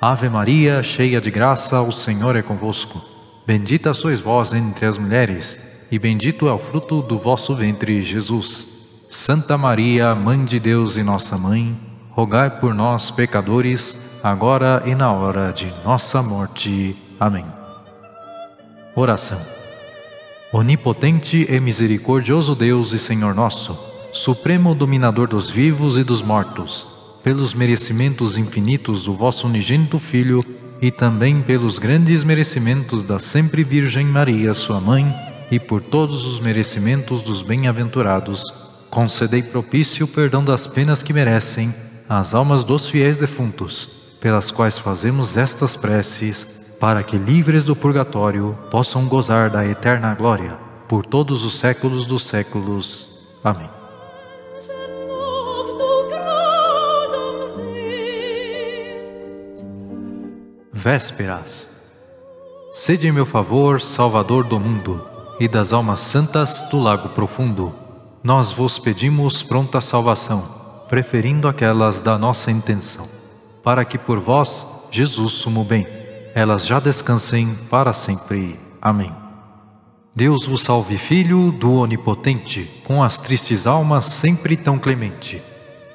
Ave Maria, cheia de graça, o Senhor é convosco. Bendita sois vós entre as mulheres, e bendito é o fruto do vosso ventre, Jesus. Santa Maria, Mãe de Deus e nossa Mãe, rogai por nós, pecadores, agora e na hora de nossa morte. Amém. Oração. Onipotente e misericordioso Deus e Senhor nosso, Supremo Dominador dos vivos e dos mortos, pelos merecimentos infinitos do vosso unigênito Filho e também pelos grandes merecimentos da sempre Virgem Maria, sua mãe, e por todos os merecimentos dos bem-aventurados, concedei propício o perdão das penas que merecem as almas dos fiéis defuntos, pelas quais fazemos estas preces para que, livres do purgatório, possam gozar da eterna glória por todos os séculos dos séculos. Amém. Vésperas Sede em meu favor, Salvador do mundo, e das almas santas do lago profundo. Nós vos pedimos pronta salvação, preferindo aquelas da nossa intenção, para que por vós, Jesus sumo bem, elas já descansem para sempre. Amém. Deus vos salve, Filho do Onipotente, com as tristes almas sempre tão clemente.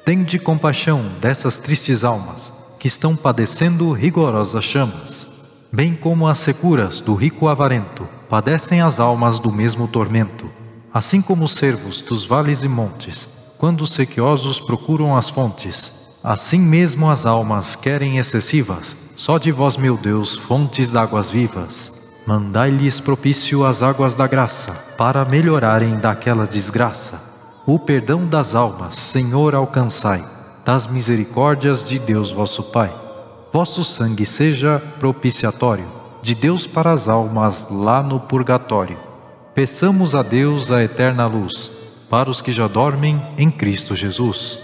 Tende compaixão dessas tristes almas, que estão padecendo rigorosas chamas, bem como as securas do rico avarento, padecem as almas do mesmo tormento, assim como os servos dos vales e montes, quando os sequiosos procuram as fontes, assim mesmo as almas querem excessivas, só de vós, meu Deus, fontes d'águas vivas. Mandai-lhes propício as águas da graça, para melhorarem daquela desgraça. O perdão das almas, Senhor, alcançai, das misericórdias de Deus vosso Pai. Vosso sangue seja propiciatório, de Deus para as almas lá no purgatório. Peçamos a Deus a eterna luz, para os que já dormem em Cristo Jesus.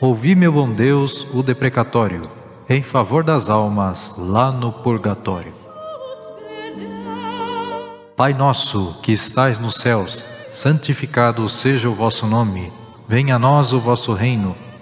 Ouvi, meu bom Deus, o deprecatório, em favor das almas lá no purgatório. Pai nosso, que estais nos céus, santificado seja o vosso nome. Venha a nós o vosso reino.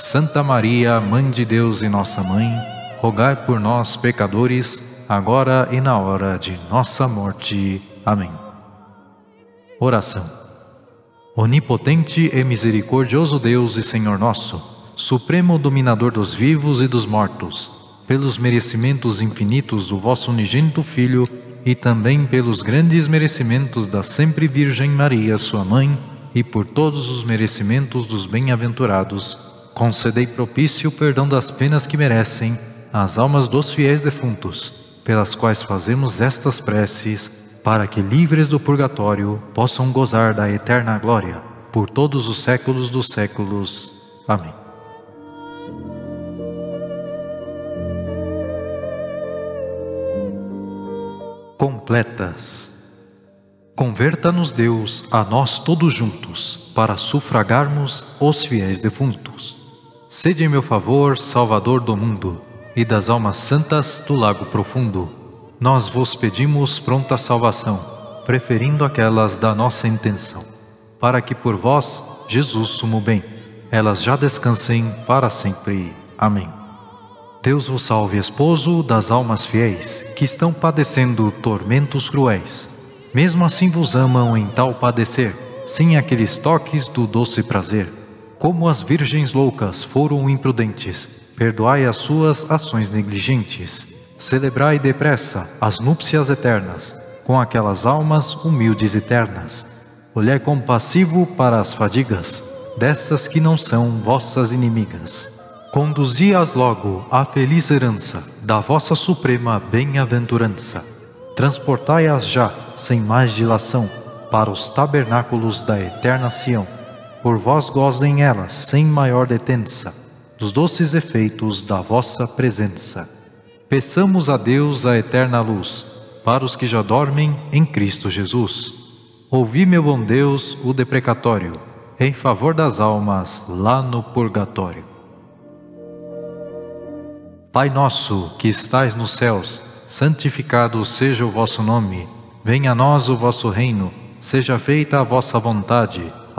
Santa Maria, Mãe de Deus e nossa Mãe, rogai por nós, pecadores, agora e na hora de nossa morte. Amém. Oração. Onipotente e misericordioso Deus e Senhor nosso, Supremo Dominador dos vivos e dos mortos, pelos merecimentos infinitos do vosso unigênito Filho, e também pelos grandes merecimentos da sempre Virgem Maria, sua mãe, e por todos os merecimentos dos bem-aventurados, concedei propício perdão das penas que merecem as almas dos fiéis defuntos, pelas quais fazemos estas preces, para que, livres do purgatório, possam gozar da eterna glória, por todos os séculos dos séculos. Amém. completas. Converta-nos, Deus, a nós todos juntos, para sufragarmos os fiéis defuntos. Sede em meu favor, Salvador do mundo, e das almas santas do lago profundo. Nós vos pedimos pronta salvação, preferindo aquelas da nossa intenção, para que por vós, Jesus sumo bem, elas já descansem para sempre. Amém. Deus vos salve, esposo das almas fiéis, que estão padecendo tormentos cruéis. Mesmo assim vos amam em tal padecer, sem aqueles toques do doce prazer. Como as virgens loucas foram imprudentes, perdoai as suas ações negligentes. Celebrai depressa as núpcias eternas, com aquelas almas humildes e ternas. Olhai compassivo para as fadigas, dessas que não são vossas inimigas Conduzi-as logo à feliz herança da vossa suprema bem-aventurança. Transportai-as já, sem mais dilação, para os tabernáculos da eterna Sião. Por vós gozem elas, sem maior detença, dos doces efeitos da vossa presença. Peçamos a Deus a eterna luz, para os que já dormem em Cristo Jesus. Ouvi, meu bom Deus, o deprecatório, em favor das almas lá no purgatório. Pai nosso, que estais nos céus, santificado seja o vosso nome. Venha a nós o vosso reino. Seja feita a vossa vontade,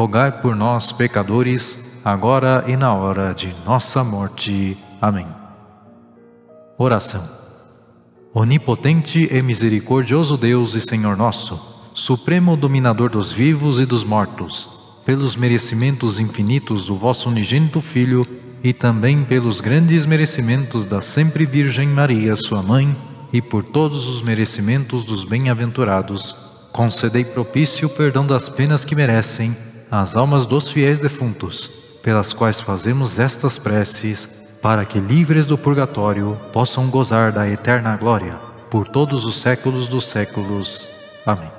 rogai por nós, pecadores, agora e na hora de nossa morte. Amém. Oração. Onipotente e misericordioso Deus e Senhor nosso, Supremo Dominador dos vivos e dos mortos, pelos merecimentos infinitos do vosso unigênito Filho e também pelos grandes merecimentos da sempre Virgem Maria, sua mãe, e por todos os merecimentos dos bem-aventurados, concedei propício perdão das penas que merecem às almas dos fiéis defuntos, pelas quais fazemos estas preces, para que, livres do purgatório, possam gozar da eterna glória, por todos os séculos dos séculos. Amém.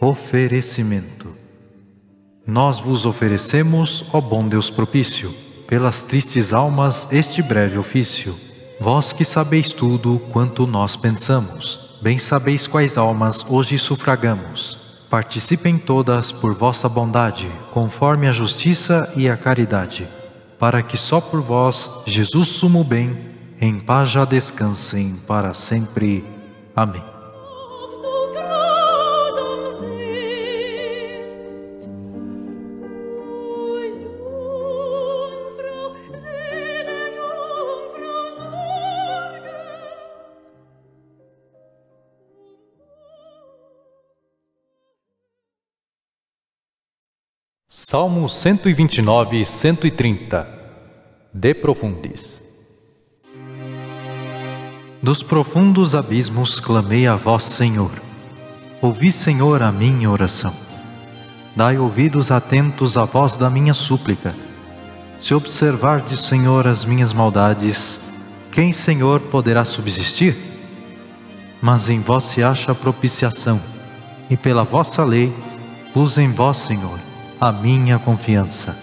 Oferecimento. Nós vos oferecemos, ó bom Deus propício, pelas tristes almas este breve ofício. Vós que sabeis tudo quanto nós pensamos, bem sabeis quais almas hoje sufragamos. Participem todas por vossa bondade, conforme a justiça e a caridade, para que só por vós, Jesus sumo bem, em paz já descansem para sempre. Amém. Salmo 129 e 130 De profundis Dos profundos abismos clamei a vós, Senhor. Ouvi, Senhor, a minha oração. Dai ouvidos atentos à voz da minha súplica. Se observardes, Senhor, as minhas maldades, quem, Senhor, poderá subsistir? Mas em vós se acha propiciação, e pela vossa lei pus em vós, Senhor, a minha confiança.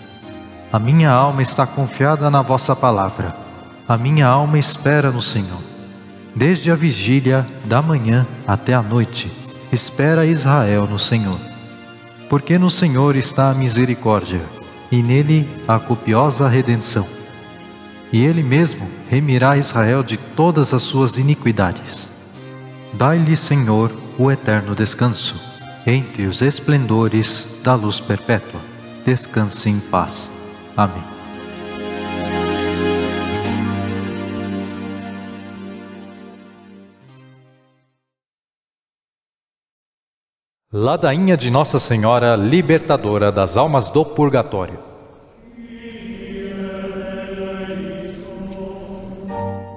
A minha alma está confiada na vossa palavra. A minha alma espera no Senhor. Desde a vigília da manhã até a noite, espera Israel no Senhor. Porque no Senhor está a misericórdia, e nele a copiosa redenção. E ele mesmo remirá Israel de todas as suas iniquidades. Dai-lhe, Senhor, o eterno descanso entre os esplendores da luz perpétua. Descanse em paz. Amém. Ladainha de Nossa Senhora Libertadora das Almas do Purgatório.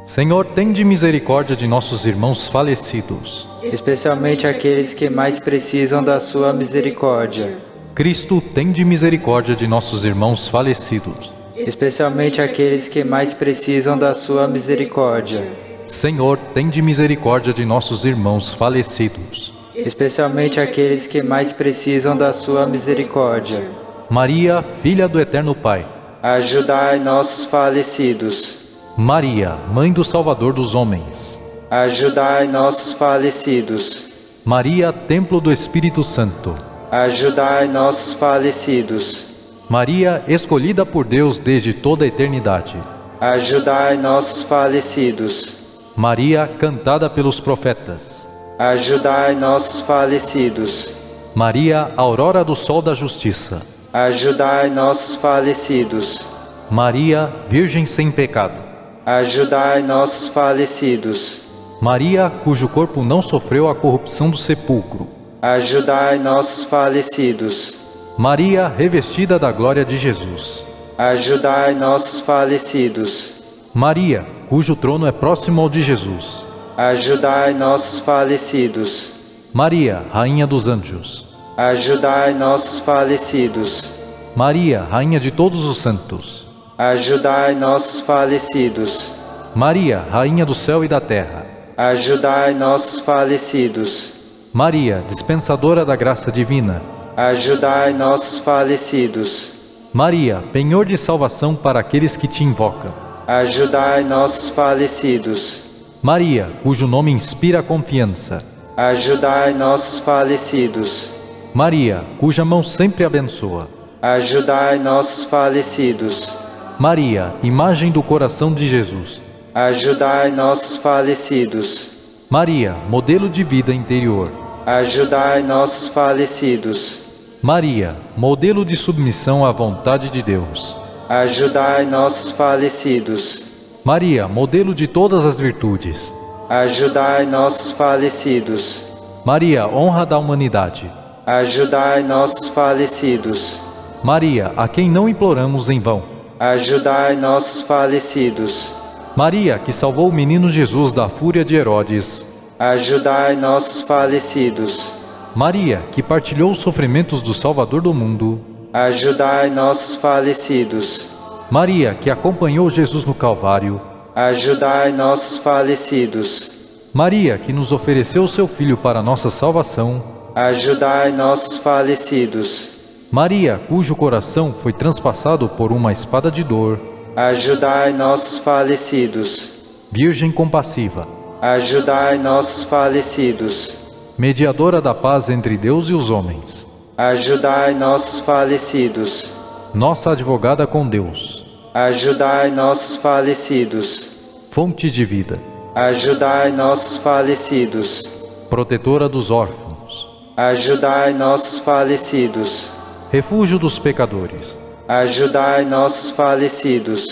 Senhor, tende misericórdia de nossos irmãos falecidos especialmente aqueles que mais precisam da sua misericórdia. Cristo, tende misericórdia de nossos irmãos falecidos, especialmente aqueles que mais precisam da sua misericórdia. Senhor, tende misericórdia de nossos irmãos falecidos, especialmente aqueles que mais precisam da sua misericórdia. Maria, filha do eterno Pai, ajudai nossos falecidos. Maria, mãe do Salvador dos homens, ajudai nossos falecidos. Maria, templo do Espírito Santo, ajudai nossos falecidos. Maria, escolhida por Deus desde toda a eternidade, ajudai nossos falecidos. Maria, cantada pelos profetas, ajudai nossos falecidos. Maria, aurora do sol da justiça, ajudai nossos falecidos. Maria, virgem sem pecado, ajudai nossos falecidos. Maria, cujo corpo não sofreu a corrupção do sepulcro. Ajudai nossos falecidos. Maria, revestida da glória de Jesus. Ajudai nossos falecidos. Maria, cujo trono é próximo ao de Jesus. Ajudai nossos falecidos. Maria, rainha dos anjos. Ajudai nossos falecidos. Maria, rainha de todos os santos. Ajudai nossos falecidos. Maria, rainha do céu e da terra ajudai nossos falecidos. Maria, dispensadora da graça divina, ajudai nossos falecidos. Maria, penhor de salvação para aqueles que te invocam, ajudai nossos falecidos. Maria, cujo nome inspira confiança, ajudai nossos falecidos. Maria, cuja mão sempre abençoa, ajudai nossos falecidos. Maria, imagem do coração de Jesus, ajudai nossos falecidos. Maria, modelo de vida interior, ajudai nossos falecidos. Maria, modelo de submissão à vontade de Deus, ajudai nossos falecidos. Maria, modelo de todas as virtudes. Ajudai nossos falecidos. Maria, honra da humanidade. Ajudai nossos falecidos. Maria, a quem não imploramos em vão. Ajudai nossos falecidos. Maria, que salvou o menino Jesus da fúria de Herodes. Ajudai nossos falecidos. Maria, que partilhou os sofrimentos do Salvador do mundo. Ajudai nossos falecidos. Maria, que acompanhou Jesus no Calvário. Ajudai nossos falecidos. Maria, que nos ofereceu seu Filho para nossa salvação. Ajudai nossos falecidos. Maria, cujo coração foi transpassado por uma espada de dor. Ajudai nossos falecidos. Virgem compassiva. Ajudai nossos falecidos. Mediadora da paz entre Deus e os homens. Ajudai nossos falecidos. Nossa advogada com Deus. Ajudai nossos falecidos. Fonte de vida. Ajudai nossos falecidos. Protetora dos órfãos. Ajudai nossos falecidos. Refúgio dos pecadores. Ajudai nossos falecidos.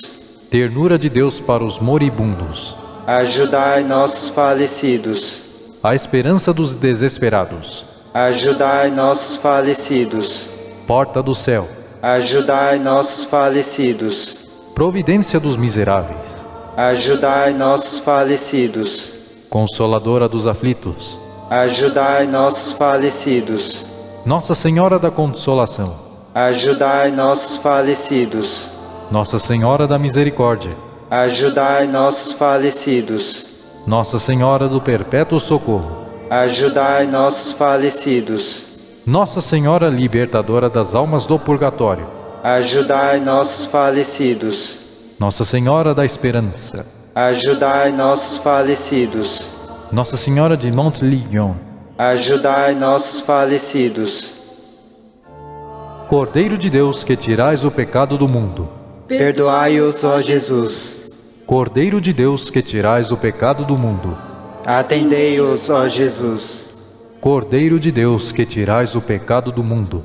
Ternura de Deus para os moribundos. Ajudai nossos falecidos. A esperança dos desesperados. Ajudai nossos falecidos. Porta do céu. Ajudai nossos falecidos. Providência dos miseráveis. Ajudai nossos falecidos. Consoladora dos aflitos. Ajudai nossos falecidos. Nossa Senhora da Consolação. Ajudai nossos falecidos. Nossa Senhora da Misericórdia. Ajudai nossos falecidos. Nossa Senhora do Perpétuo Socorro. Ajudai nossos falecidos. Nossa Senhora Libertadora das almas do purgatório. Ajudai nossos falecidos. Nossa Senhora da Esperança. Ajudai nossos falecidos. Nossa Senhora de Montlignon. Ajudai nossos falecidos. Cordeiro de Deus que tirais o pecado do mundo. Perdoai-os, ó Jesus. Cordeiro de Deus que tirais o pecado do mundo. Atendei-os, ó Jesus. Cordeiro de Deus que tirais o pecado do mundo.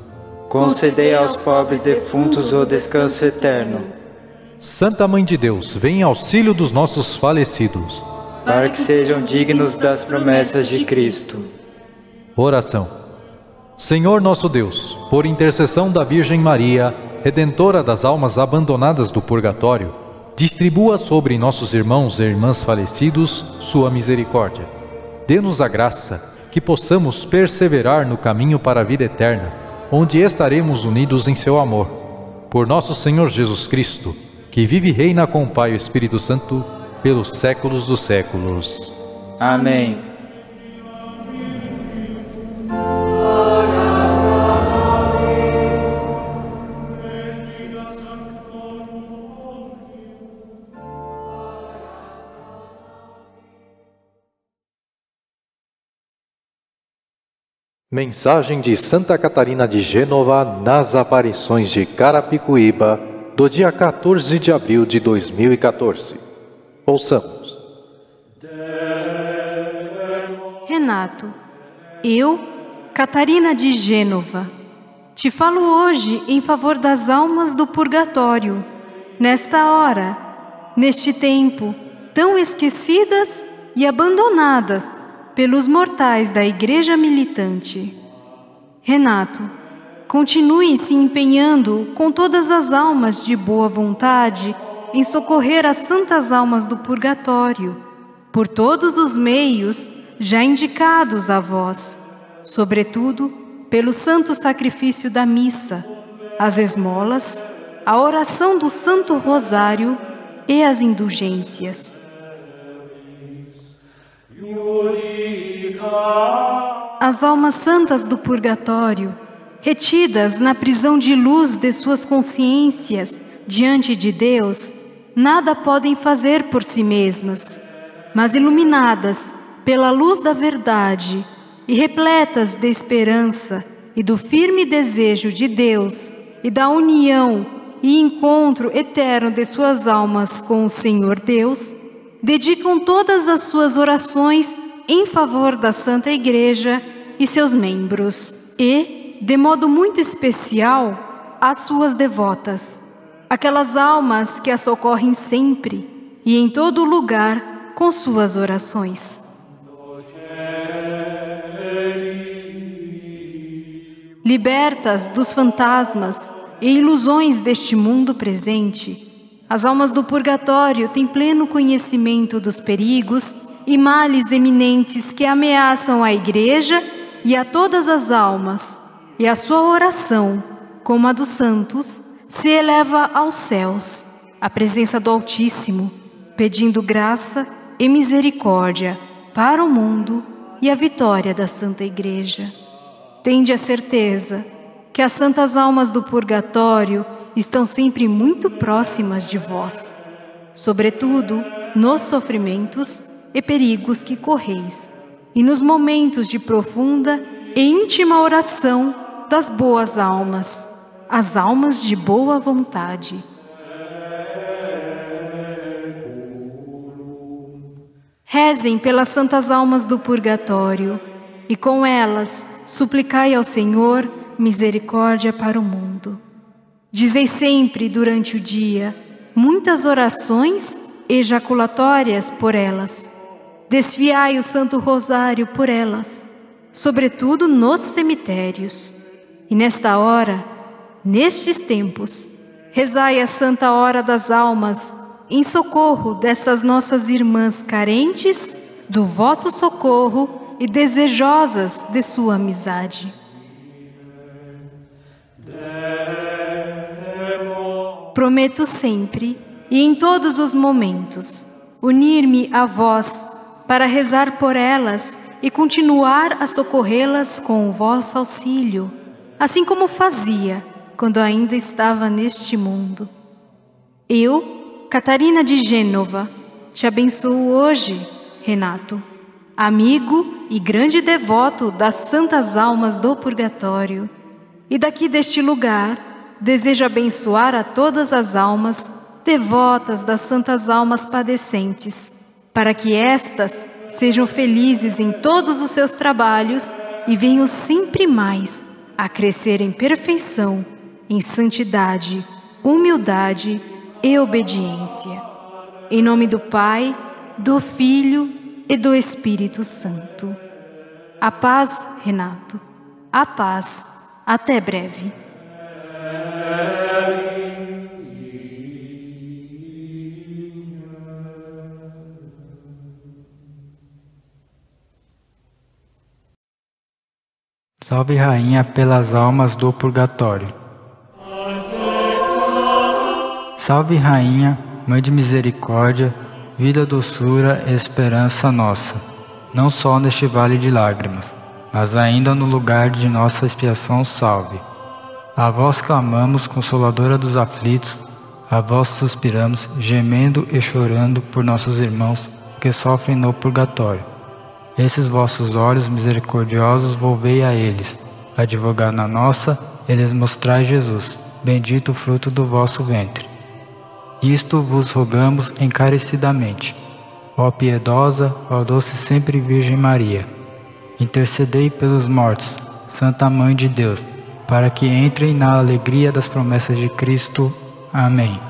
Concedei aos pobres defuntos o descanso eterno. Santa Mãe de Deus, vem em auxílio dos nossos falecidos. Para que sejam dignos das promessas de Cristo. Oração. Senhor nosso Deus, por intercessão da Virgem Maria, redentora das almas abandonadas do purgatório, distribua sobre nossos irmãos e irmãs falecidos sua misericórdia. Dê-nos a graça que possamos perseverar no caminho para a vida eterna, onde estaremos unidos em seu amor. Por nosso Senhor Jesus Cristo, que vive e reina com o Pai e o Espírito Santo, pelos séculos dos séculos. Amém. Mensagem de Santa Catarina de Gênova nas aparições de Carapicuíba, do dia 14 de abril de 2014. Ouçamos. Renato, eu, Catarina de Gênova, te falo hoje em favor das almas do purgatório, nesta hora, neste tempo, tão esquecidas e abandonadas pelos mortais da Igreja militante. Renato, continue se empenhando com todas as almas de boa vontade em socorrer as santas almas do purgatório, por todos os meios já indicados a vós, sobretudo pelo santo sacrifício da missa, as esmolas, a oração do Santo Rosário e as indulgências. As almas santas do purgatório, retidas na prisão de luz de suas consciências diante de Deus, nada podem fazer por si mesmas, mas iluminadas pela luz da verdade e repletas de esperança e do firme desejo de Deus e da união e encontro eterno de suas almas com o Senhor Deus, dedicam todas as suas orações em favor da Santa Igreja e seus membros, e, de modo muito especial, as suas devotas, aquelas almas que a socorrem sempre e em todo lugar com suas orações. Libertas dos fantasmas e ilusões deste mundo presente, as almas do purgatório têm pleno conhecimento dos perigos e males eminentes que ameaçam a Igreja e a todas as almas, e a sua oração, como a dos santos, se eleva aos céus, à presença do Altíssimo, pedindo graça e misericórdia para o mundo e a vitória da Santa Igreja. Tende a certeza que as santas almas do purgatório estão sempre muito próximas de vós, sobretudo nos sofrimentos e perigos que correis, e nos momentos de profunda e íntima oração das boas almas, as almas de boa vontade. Rezem pelas santas almas do purgatório e com elas suplicai ao Senhor misericórdia para o mundo. Dizei sempre durante o dia muitas orações ejaculatórias por elas. Desfiai o Santo Rosário por elas, sobretudo nos cemitérios. E nesta hora, nestes tempos, rezai a Santa Hora das Almas em socorro dessas nossas irmãs carentes do vosso socorro e desejosas de sua amizade. Prometo sempre e em todos os momentos unir-me a vós para rezar por elas e continuar a socorrê-las com o vosso auxílio, assim como fazia quando ainda estava neste mundo. Eu, Catarina de Gênova, te abençoo hoje, Renato amigo e grande devoto das santas almas do purgatório, e daqui deste lugar desejo abençoar a todas as almas devotas das santas almas padecentes, para que estas sejam felizes em todos os seus trabalhos e venham sempre mais a crescer em perfeição, em santidade, humildade e obediência. Em nome do Pai, do Filho e do Espírito Santo. A paz, Renato. A paz. Até breve. Salve, Rainha, pelas almas do purgatório. Salve, Rainha, Mãe de Misericórdia vida, doçura e esperança nossa, não só neste vale de lágrimas, mas ainda no lugar de nossa expiação salve. A vós clamamos, consoladora dos aflitos, a vós suspiramos, gemendo e chorando por nossos irmãos que sofrem no purgatório. Esses vossos olhos misericordiosos volvei a eles, advogar na nossa, e lhes mostrai Jesus, bendito o fruto do vosso ventre. Isto vos rogamos encarecidamente. Ó piedosa, ó doce sempre Virgem Maria, intercedei pelos mortos, Santa Mãe de Deus, para que entrem na alegria das promessas de Cristo. Amém.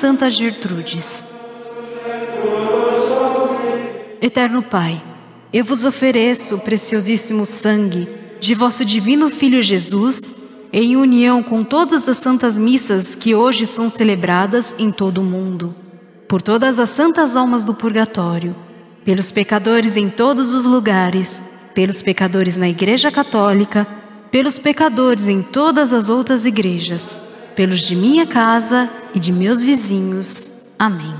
Santa Gertrudes. Eterno Pai, eu vos ofereço o preciosíssimo sangue de vosso divino Filho Jesus, em união com todas as santas missas que hoje são celebradas em todo o mundo, por todas as santas almas do purgatório, pelos pecadores em todos os lugares, pelos pecadores na Igreja Católica, pelos pecadores em todas as outras igrejas, pelos de minha casa e de meus vizinhos. Amém.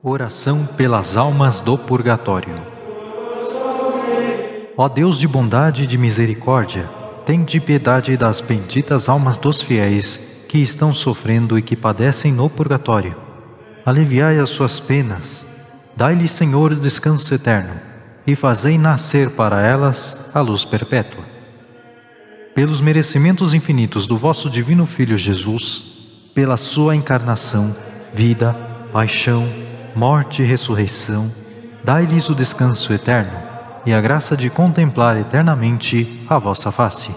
Oração pelas almas do purgatório. Ó Deus de bondade e de misericórdia, tende piedade das benditas almas dos fiéis que estão sofrendo e que padecem no purgatório. Aliviai as suas penas, dai-lhes, Senhor, descanso eterno, e fazei nascer para elas a luz perpétua. Pelos merecimentos infinitos do vosso divino Filho Jesus, pela sua encarnação, vida, paixão, morte e ressurreição, dai-lhes o descanso eterno e a graça de contemplar eternamente a vossa face.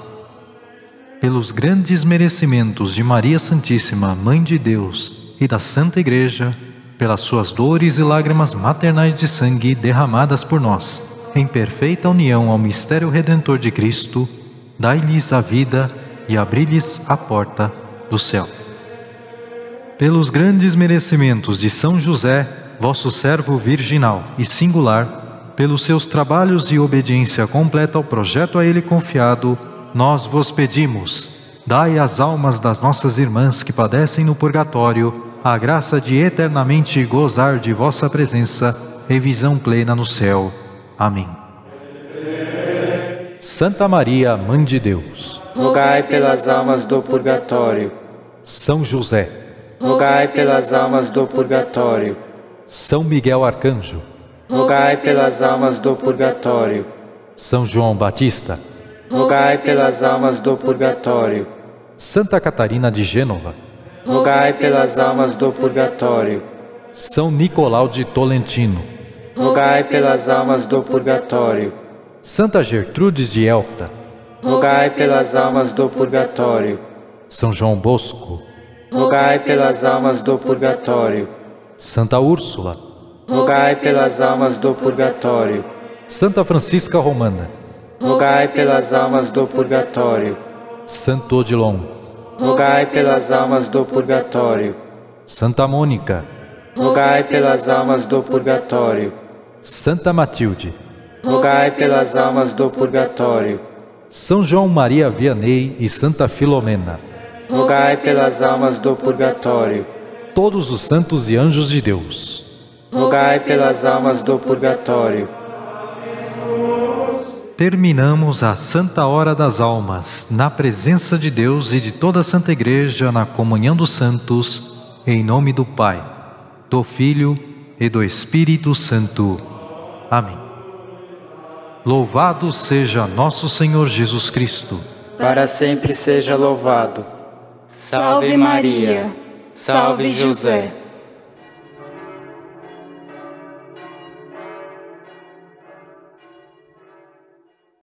Pelos grandes merecimentos de Maria Santíssima, Mãe de Deus e da Santa Igreja, pelas suas dores e lágrimas maternais de sangue derramadas por nós, em perfeita união ao mistério redentor de Cristo, dai-lhes a vida e abri-lhes a porta do céu. Pelos grandes merecimentos de São José, vosso servo virginal e singular, pelos seus trabalhos e obediência completa ao projeto a ele confiado, nós vos pedimos: dai às almas das nossas irmãs que padecem no purgatório a graça de eternamente gozar de vossa presença e visão plena no céu. Amém. Santa Maria, Mãe de Deus, rogai pelas almas do purgatório, São José, rogai pelas almas do purgatório, São Miguel Arcanjo, rogai pelas almas do purgatório, São João Batista, rogai pelas almas do purgatório, Santa Catarina de Gênova, rogai pelas almas do purgatório, São Nicolau de Tolentino, rogai pelas almas do purgatório, Santa Gertrudes de Elta, rogai pelas almas do purgatório, São João Bosco, rogai pelas almas do purgatório, Santa Úrsula, rogai pelas almas do purgatório, Santa Francisca Romana, rogai pelas almas do purgatório, Santo Odilon, rogai pelas almas do purgatório, Santa Mônica, rogai pelas almas do purgatório, Santa Matilde, rogai pelas almas do purgatório, São João Maria Vianney e Santa Filomena, rogai pelas almas do purgatório, todos os santos e anjos de Deus, rogai pelas almas do purgatório, terminamos a Santa Hora das Almas, na presença de Deus e de toda a Santa Igreja, na comunhão dos santos, em nome do Pai, do Filho e do Espírito Santo. Amém. Louvado seja nosso Senhor Jesus Cristo. para sempre seja louvado. Salve Maria, salve José.